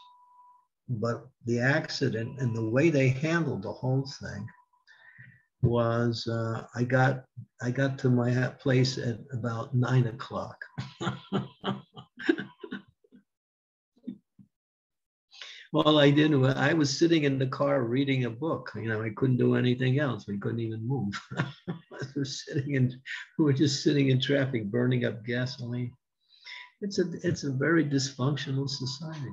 But the accident and the way they handled the whole thing was uh, I got I got to my place at about nine o'clock. all I did was I was sitting in the car reading a book. You know, I couldn't do anything else. We couldn't even move. I was sitting in, we were just sitting in traffic, burning up gasoline. It's a, it's a very dysfunctional society.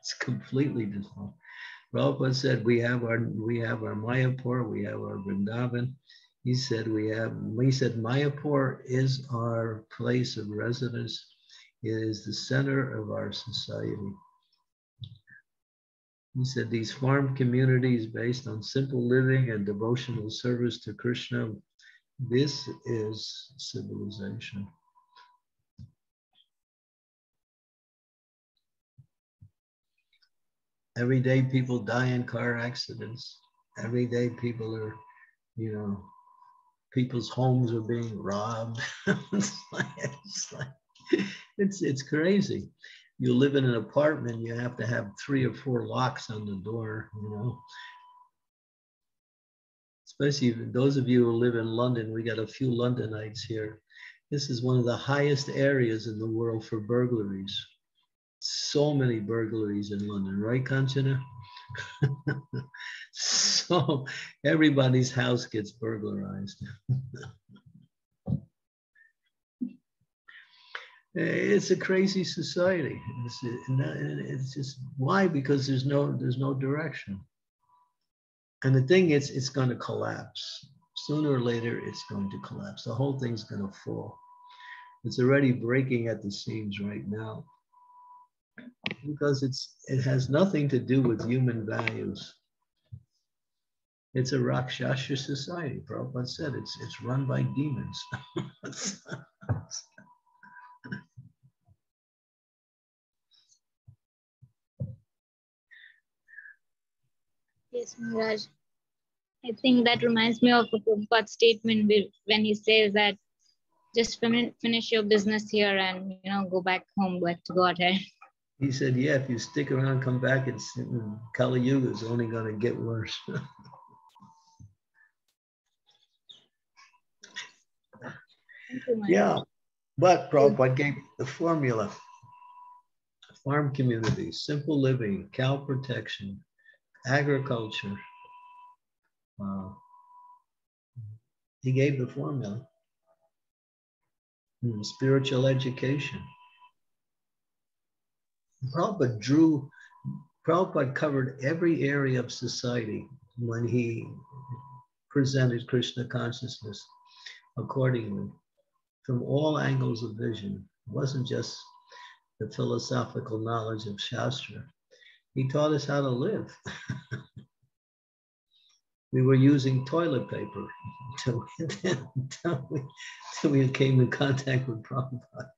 It's completely dysfunctional. Prabhupada said we have our we have our Mayapur, we have our Vrindavan. He said we have. He said Mayapur is our place of residence it is the center of our society. He said these farm communities based on simple living and devotional service to Krishna, this is civilization. Every day people die in car accidents. Every day people are, you know, people's homes are being robbed. it's, like, it's, like, it's, it's crazy. You live in an apartment, you have to have three or four locks on the door, you know. Especially those of you who live in London, we got a few Londonites here. This is one of the highest areas in the world for burglaries. So many burglaries in London, right, Kanchana? so everybody's house gets burglarized. it's a crazy society. It's, it's just why? Because there's no there's no direction. And the thing is, it's going to collapse. Sooner or later, it's going to collapse. The whole thing's going to fall. It's already breaking at the seams right now because it's it has nothing to do with human values. It's a Rakshasa society. Prabhupada said it's it's run by demons. yes, Maharaj. I think that reminds me of a Prabhupada statement when he says that just finish your business here and you know go back home back to Godhead. Eh? He said, yeah, if you stick around, come back, it's Kali Yuga is only going to get worse. yeah, but Prabhupada gave the formula. Farm community, simple living, cow protection, agriculture. Wow. He gave the formula. Hmm, spiritual education. Prabhupada drew, Prabhupada covered every area of society when he presented Krishna consciousness accordingly from all angles of vision. It wasn't just the philosophical knowledge of Shastra. He taught us how to live. we were using toilet paper until, until, we, until we came in contact with Prabhupada.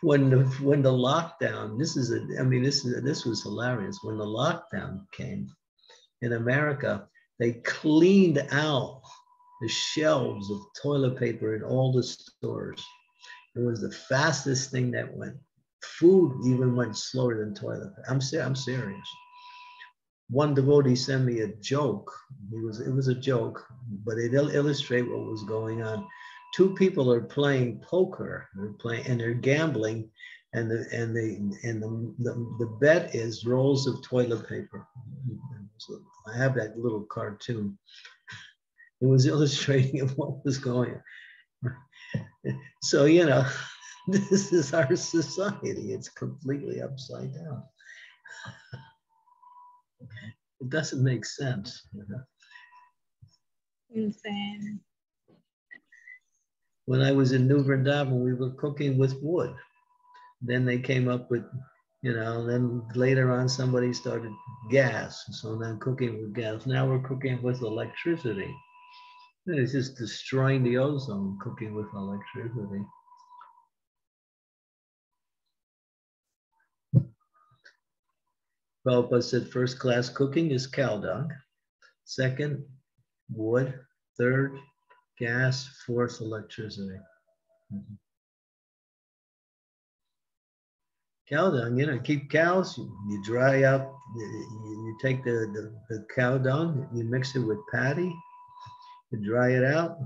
when the when the lockdown, this is a, I mean, this is this was hilarious. When the lockdown came in America, they cleaned out the shelves of toilet paper in all the stores. It was the fastest thing that went. Food even went slower than toilet. I'm I'm serious. One devotee sent me a joke. It was it was a joke, but it il- illustrate what was going on two people are playing poker they're playing and they're gambling and the and the and the, the, the bet is rolls of toilet paper so i have that little cartoon it was illustrating of what was going on so you know this is our society it's completely upside down it doesn't make sense you know? insane when I was in New Vrindavan, we were cooking with wood. Then they came up with, you know, then later on somebody started gas. So then cooking with gas. Now we're cooking with electricity. It's just destroying the ozone, cooking with electricity. Prabhupada said first class cooking is cow dung. Second, wood. Third, gas, fourth, electricity. Mm-hmm. Cow dung, you know, keep cows, you, dry up, you, you take the, the, the, cow dung, you mix it with paddy, dry it out,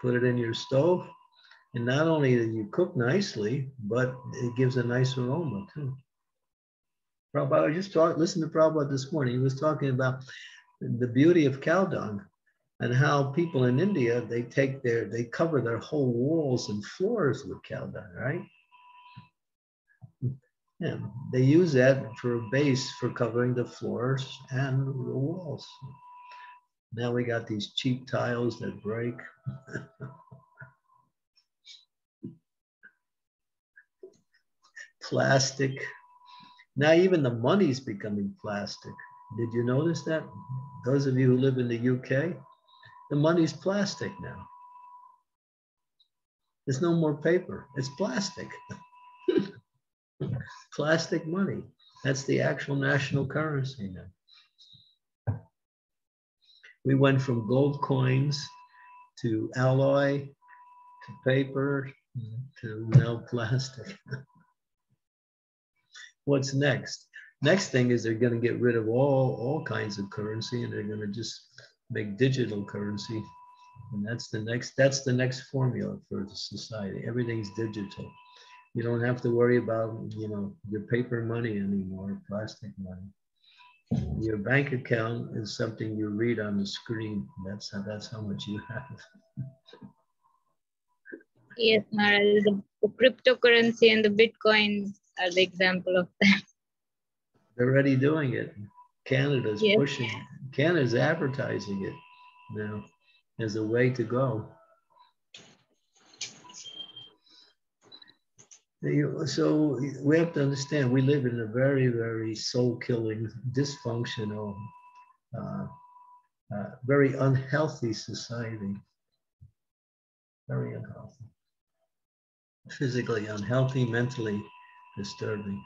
put it in your stove, and not only do you cook nicely, but it gives a nice aroma too. Prabhupada, I just talked, listened to Prabhupada this morning. He was talking about the beauty of cow dung and how people in India they take their they cover their whole walls and floors with cow dung, right? Yeah, they use that for a base for covering the floors and the walls. Now we got these cheap tiles that break. plastic. Now even the money's becoming plastic. Did you notice that? Those of you who live in the UK, the money's plastic now. There's no more paper. It's plastic. plastic money. That's the actual national currency now. We went from gold coins to alloy to paper to now plastic. What's next? Next thing is they're going to get rid of all, all kinds of currency and they're going to just make digital currency. And that's the next, that's the next formula for the society. Everything's digital. You don't have to worry about, you know, your paper money anymore, plastic money. Your bank account is something you read on the screen. That's how, that's how much you have. yes, Maharaj, the, the cryptocurrency and the Bitcoin are the example of that. They're already doing it. Canada's yes. pushing. Canada's advertising it now as a way to go. So we have to understand we live in a very, very soul-killing, dysfunctional, uh, uh, very unhealthy society. Very unhealthy. Physically unhealthy, mentally disturbing.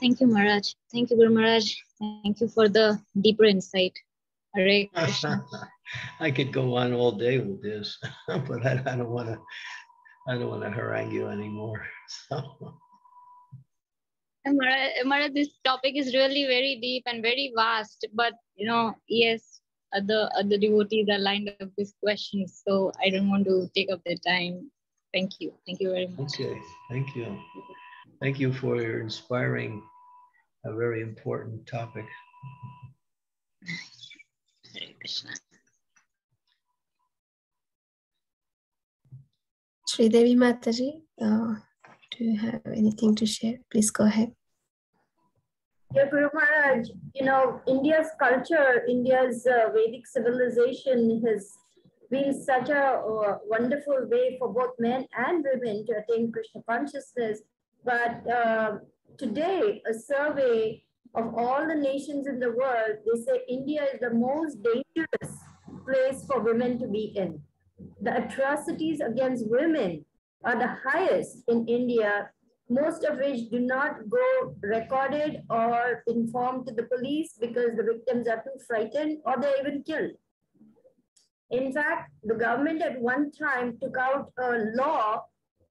Thank you, Maharaj. Thank you, Guru Maharaj. Thank you for the deeper insight. Hare I could go on all day with this, but I, I don't want to. I don't want to harangue you anymore. So. Maharaj, Maharaj, this topic is really very deep and very vast. But you know, yes, other other devotees are lined up with questions, so I don't want to take up their time. Thank you. Thank you very much. Okay. Thank you. Thank you for your inspiring a very important topic. Hare Krishna. Devi Mataji, uh, do you have anything to share? Please go ahead. Yeah, Guru Maharaj, you know, India's culture, India's uh, Vedic civilization has been such a uh, wonderful way for both men and women to attain Krishna consciousness. But uh, today, a survey of all the nations in the world, they say India is the most dangerous place for women to be in. The atrocities against women are the highest in India, most of which do not go recorded or informed to the police because the victims are too frightened or they're even killed. In fact, the government at one time took out a law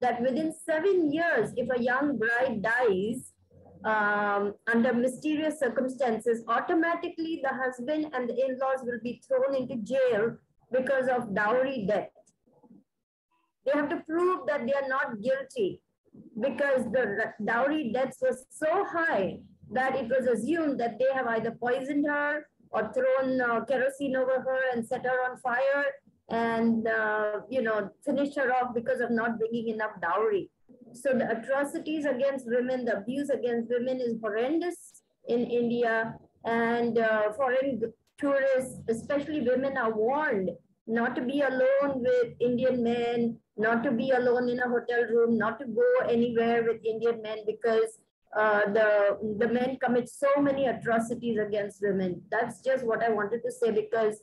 that within seven years, if a young bride dies, um, under mysterious circumstances, automatically the husband and the in-laws will be thrown into jail because of dowry debt. They have to prove that they are not guilty because the dowry debts were so high that it was assumed that they have either poisoned her or thrown uh, kerosene over her and set her on fire and uh, you know finished her off because of not bringing enough dowry so the atrocities against women, the abuse against women is horrendous in India. And uh, foreign tourists, especially women, are warned not to be alone with Indian men, not to be alone in a hotel room, not to go anywhere with Indian men because uh, the, the men commit so many atrocities against women. That's just what I wanted to say because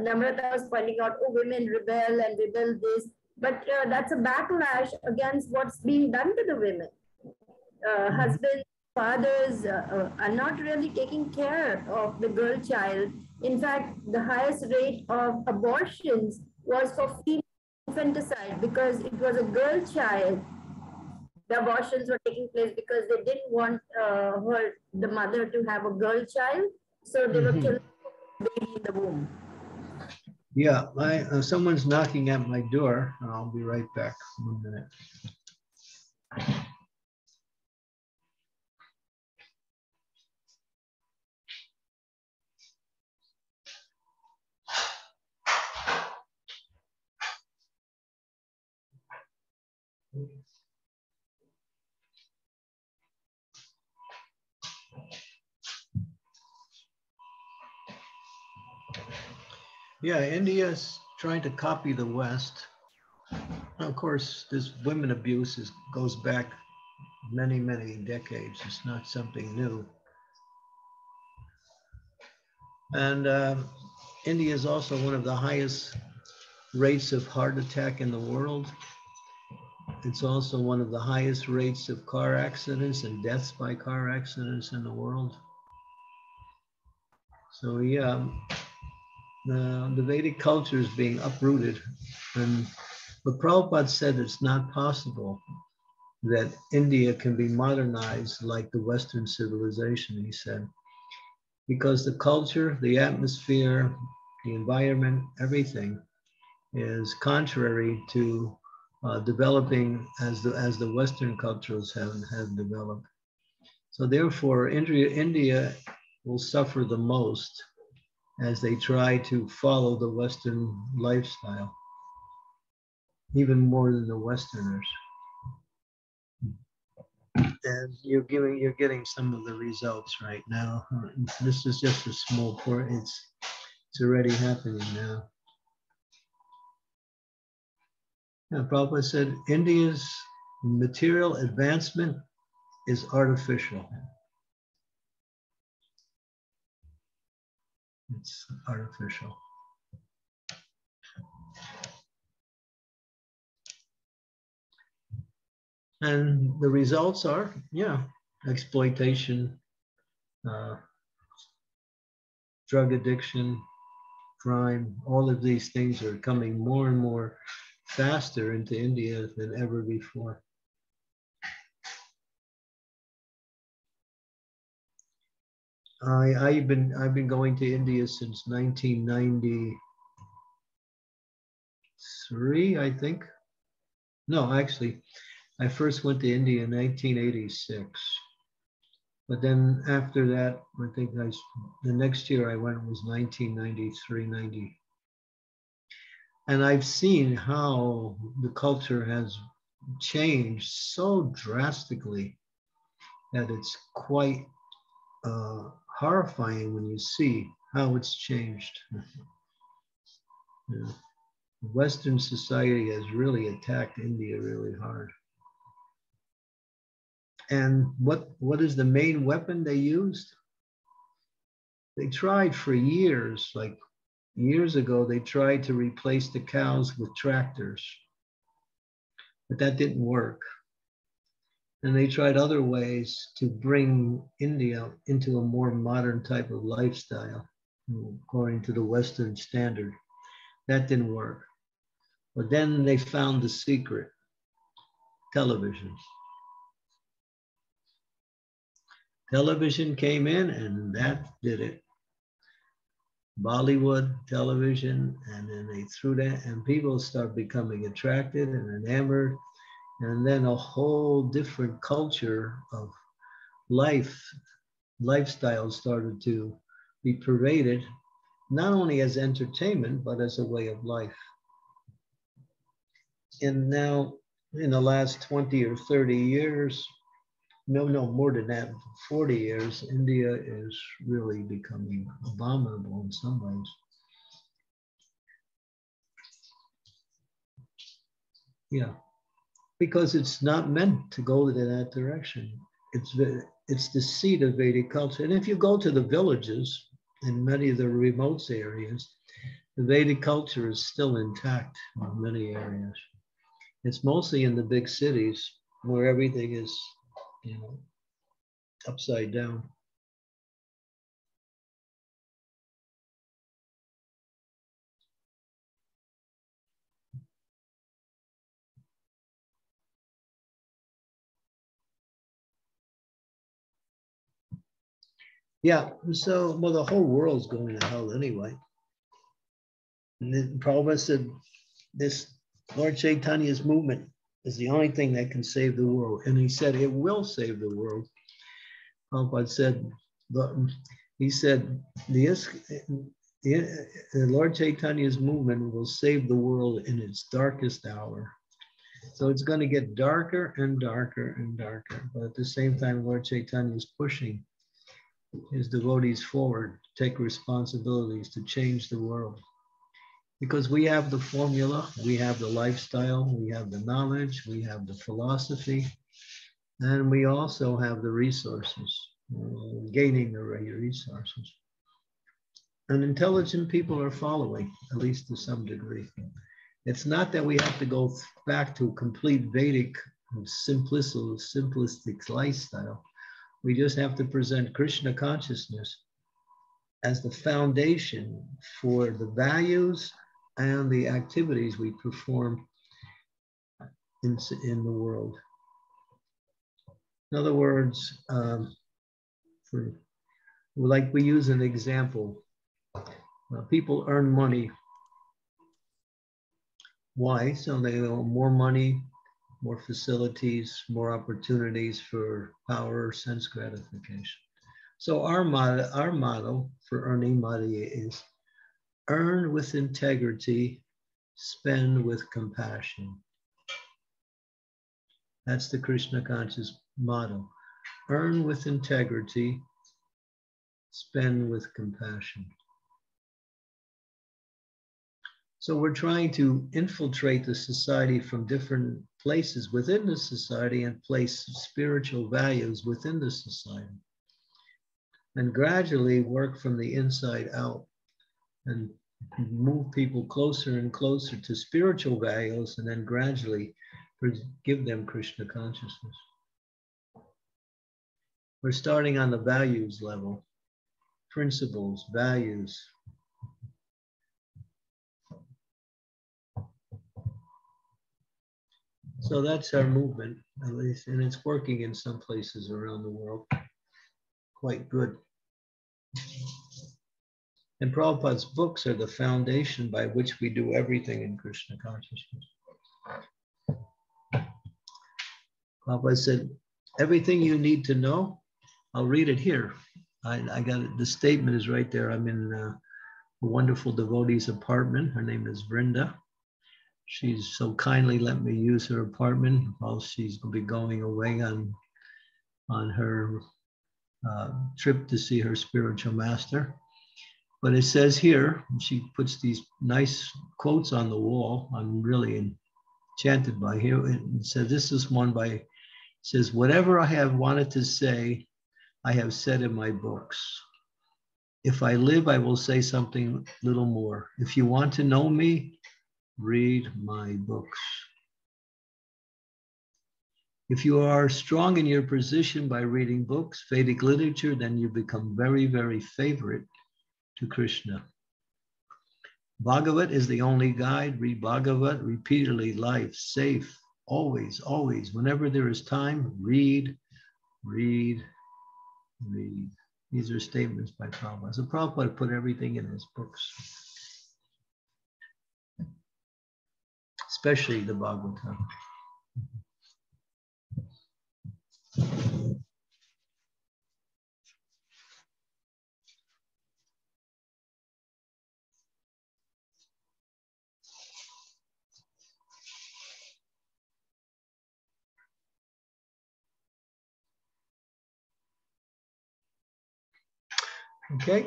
Namrata was pointing out, oh, women rebel and rebel this. But uh, that's a backlash against what's being done to the women. Uh, mm-hmm. husbands, fathers uh, uh, are not really taking care of the girl child. In fact, the highest rate of abortions was for female infanticide because it was a girl child. The abortions were taking place because they didn't want uh, her, the mother, to have a girl child. So they were mm-hmm. killing the baby in the womb. Yeah, I, uh, someone's knocking at my door. I'll be right back. One minute. Yeah, India's trying to copy the West. Of course, this women abuse is, goes back many, many decades. It's not something new. And uh, India is also one of the highest rates of heart attack in the world. It's also one of the highest rates of car accidents and deaths by car accidents in the world. So yeah, the, the Vedic culture is being uprooted. And but Prabhupada said it's not possible that India can be modernized like the Western civilization, he said, because the culture, the atmosphere, the environment, everything is contrary to uh, developing as the, as the Western cultures have, have developed. So therefore, India, India will suffer the most as they try to follow the Western lifestyle, even more than the Westerners. And you're giving, you're getting some of the results right now. This is just a small part. It's, it's already happening now. Now, Prabhupada said India's material advancement is artificial. It's artificial. And the results are, yeah, exploitation, uh, drug addiction, crime, all of these things are coming more and more faster into India than ever before. I, I've been I've been going to India since 1993, I think. No, actually, I first went to India in 1986. But then after that, I think I, the next year I went was 1993, 90. And I've seen how the culture has changed so drastically that it's quite uh, horrifying when you see how it's changed. Yeah. Western society has really attacked India really hard. And what, what is the main weapon they used? They tried for years, like years ago, they tried to replace the cows with tractors, but that didn't work. And they tried other ways to bring India into a more modern type of lifestyle, according to the Western standard. That didn't work. But then they found the secret television. Television came in and that did it. Bollywood television, and then they threw that, and people start becoming attracted and enamored and then a whole different culture of life lifestyle started to be pervaded not only as entertainment but as a way of life. And now in the last 20 or 30 years no no more than that 40 years india is really becoming abominable in some ways. Yeah because it's not meant to go in that direction. It's, it's the seat of Vedic culture. And if you go to the villages in many of the remote areas, the Vedic culture is still intact in many areas. It's mostly in the big cities where everything is, you know, upside down. Yeah, so, well, the whole world's going to hell anyway. And then Prabhupada said, this Lord Chaitanya's movement is the only thing that can save the world. And he said, it will save the world. Prabhupada said, he said, the, the, the Lord Chaitanya's movement will save the world in its darkest hour. So it's going to get darker and darker and darker. But at the same time, Lord Chaitanya is pushing his devotees forward, take responsibilities to change the world. because we have the formula, we have the lifestyle, we have the knowledge, we have the philosophy, and we also have the resources, uh, gaining the resources. And intelligent people are following, at least to some degree. It's not that we have to go back to a complete Vedic simplistic lifestyle. We just have to present Krishna consciousness as the foundation for the values and the activities we perform in, in the world. In other words, um, for, like we use an example, uh, people earn money. Why? So they owe more money, more facilities, more opportunities for power, sense gratification. So our motto, our motto for earning money is earn with integrity, spend with compassion. That's the Krishna conscious motto. Earn with integrity, spend with compassion. So we're trying to infiltrate the society from different places within the society and place spiritual values within the society. And gradually work from the inside out and move people closer and closer to spiritual values and then gradually give them Krishna consciousness. We're starting on the values level, principles, values, So that's our movement, at least, and it's working in some places around the world quite good. And Prabhupada's books are the foundation by which we do everything in Krishna consciousness. Prabhupada said, everything you need to know, I'll read it here. I, I got it, the statement is right there. I'm in uh, a wonderful devotee's apartment. Her name is Vrinda she's so kindly let me use her apartment while she's going to be going away on on her uh, trip to see her spiritual master. But it says here, she puts these nice quotes on the wall. I'm really enchanted by here. It says this is one by says whatever I have wanted to say, I have said in my books. If I live, I will say something little more. If you want to know me, read my books. If you are strong in your position by reading books, Vedic literature, then you become very, very favorite to Krishna. Bhagavat is the only guide. Read Bhagavat repeatedly, life, safe, always, always. Whenever there is time, read, read, read. These are statements by Prabhupada. So Prabhupada put everything in his books. Especially the Bhagavatam. Okay.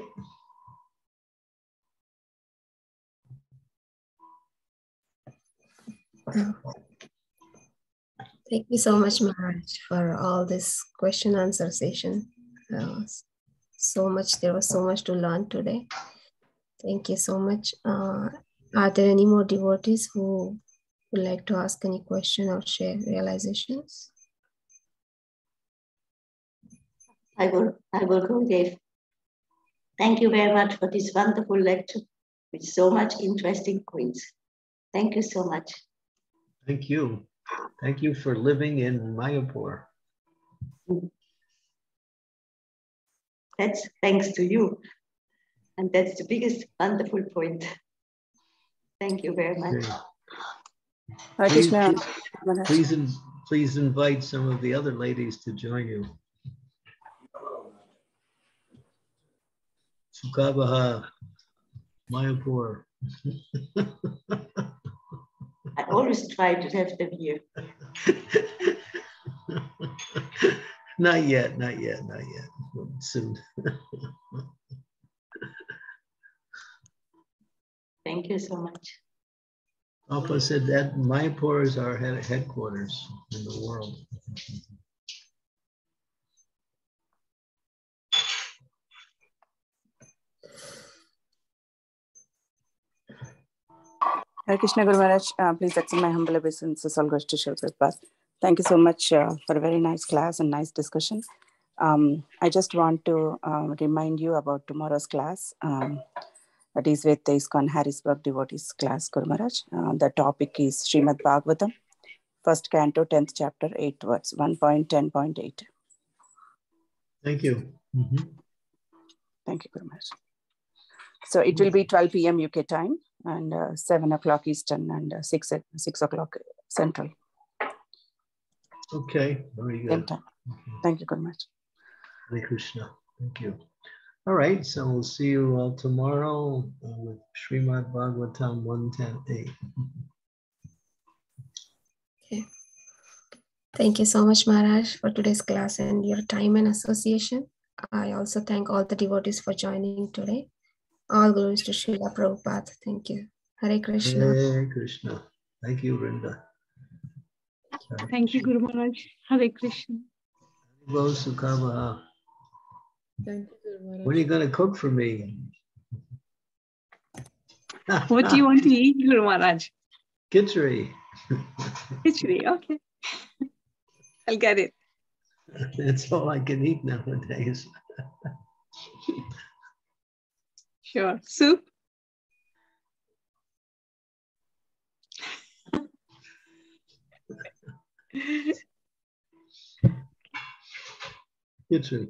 Thank you so much, Maharaj, for all this question answer session. Uh, so much, there was so much to learn today. Thank you so much. Uh, are there any more devotees who would like to ask any question or share realizations? I will, I will go, Dave. Thank you very much for this wonderful lecture with so much interesting points. Thank you so much. Thank you. Thank you for living in Mayapur. That's thanks to you. And that's the biggest wonderful point. Thank you very much. Okay. Please, please, please invite some of the other ladies to join you. Sukabaha, Mayapur. I always try to have them here. not yet, not yet, not yet. Soon. Thank you so much. Alpha said that Mayapur is our head headquarters in the world. Hare Krishna Guru Maharaj, uh, please accept my humble obeisances. All goes to Prabhupada. Thank you so much uh, for a very nice class and nice discussion. Um, I just want to uh, remind you about tomorrow's class. Um, that is with the ISKCON Harrisburg Devotees class, Guru Maharaj. Uh, the topic is Srimad Bhagavatam, first canto, 10th chapter, 8 words, 1.10.8. Thank you. Mm -hmm. Thank you, Guru Maharaj. So it will be 12 p.m. UK time and uh, 7 o'clock Eastern and uh, 6, 6 o'clock Central. Okay, very good. Same time. Thank you very much. Hare Krishna. Thank you. All right, so we'll see you all tomorrow with Srimad Bhagavatam 110.8. Okay. Thank you so much, Maharaj, for today's class and your time and association. I also thank all the devotees for joining today. All glories to Srila Prabhupada. Thank you. Hare Krishna. Hare Krishna. Thank you, Rinda. Thank you, Guru Maharaj. Hare Krishna. Hello, Sukama. Thank you, Guru Maharaj. What are you going to cook for me? what do you want to eat, Guru Maharaj? Khichdi. Khichdi, okay. I'll get it. That's all I can eat nowadays. Sure. Soup? It's true.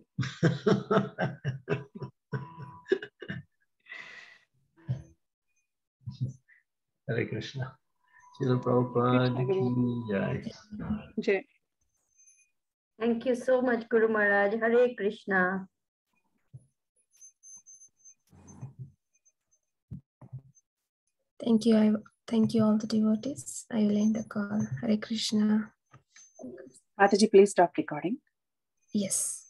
Hare Krishna. Srila Prabhupada Jai. Thank you so much, Guru Maharaj. Hare Krishna. Thank you. I thank you all the devotees. I will end the call. Hare Krishna. Mataji, please stop recording. Yes.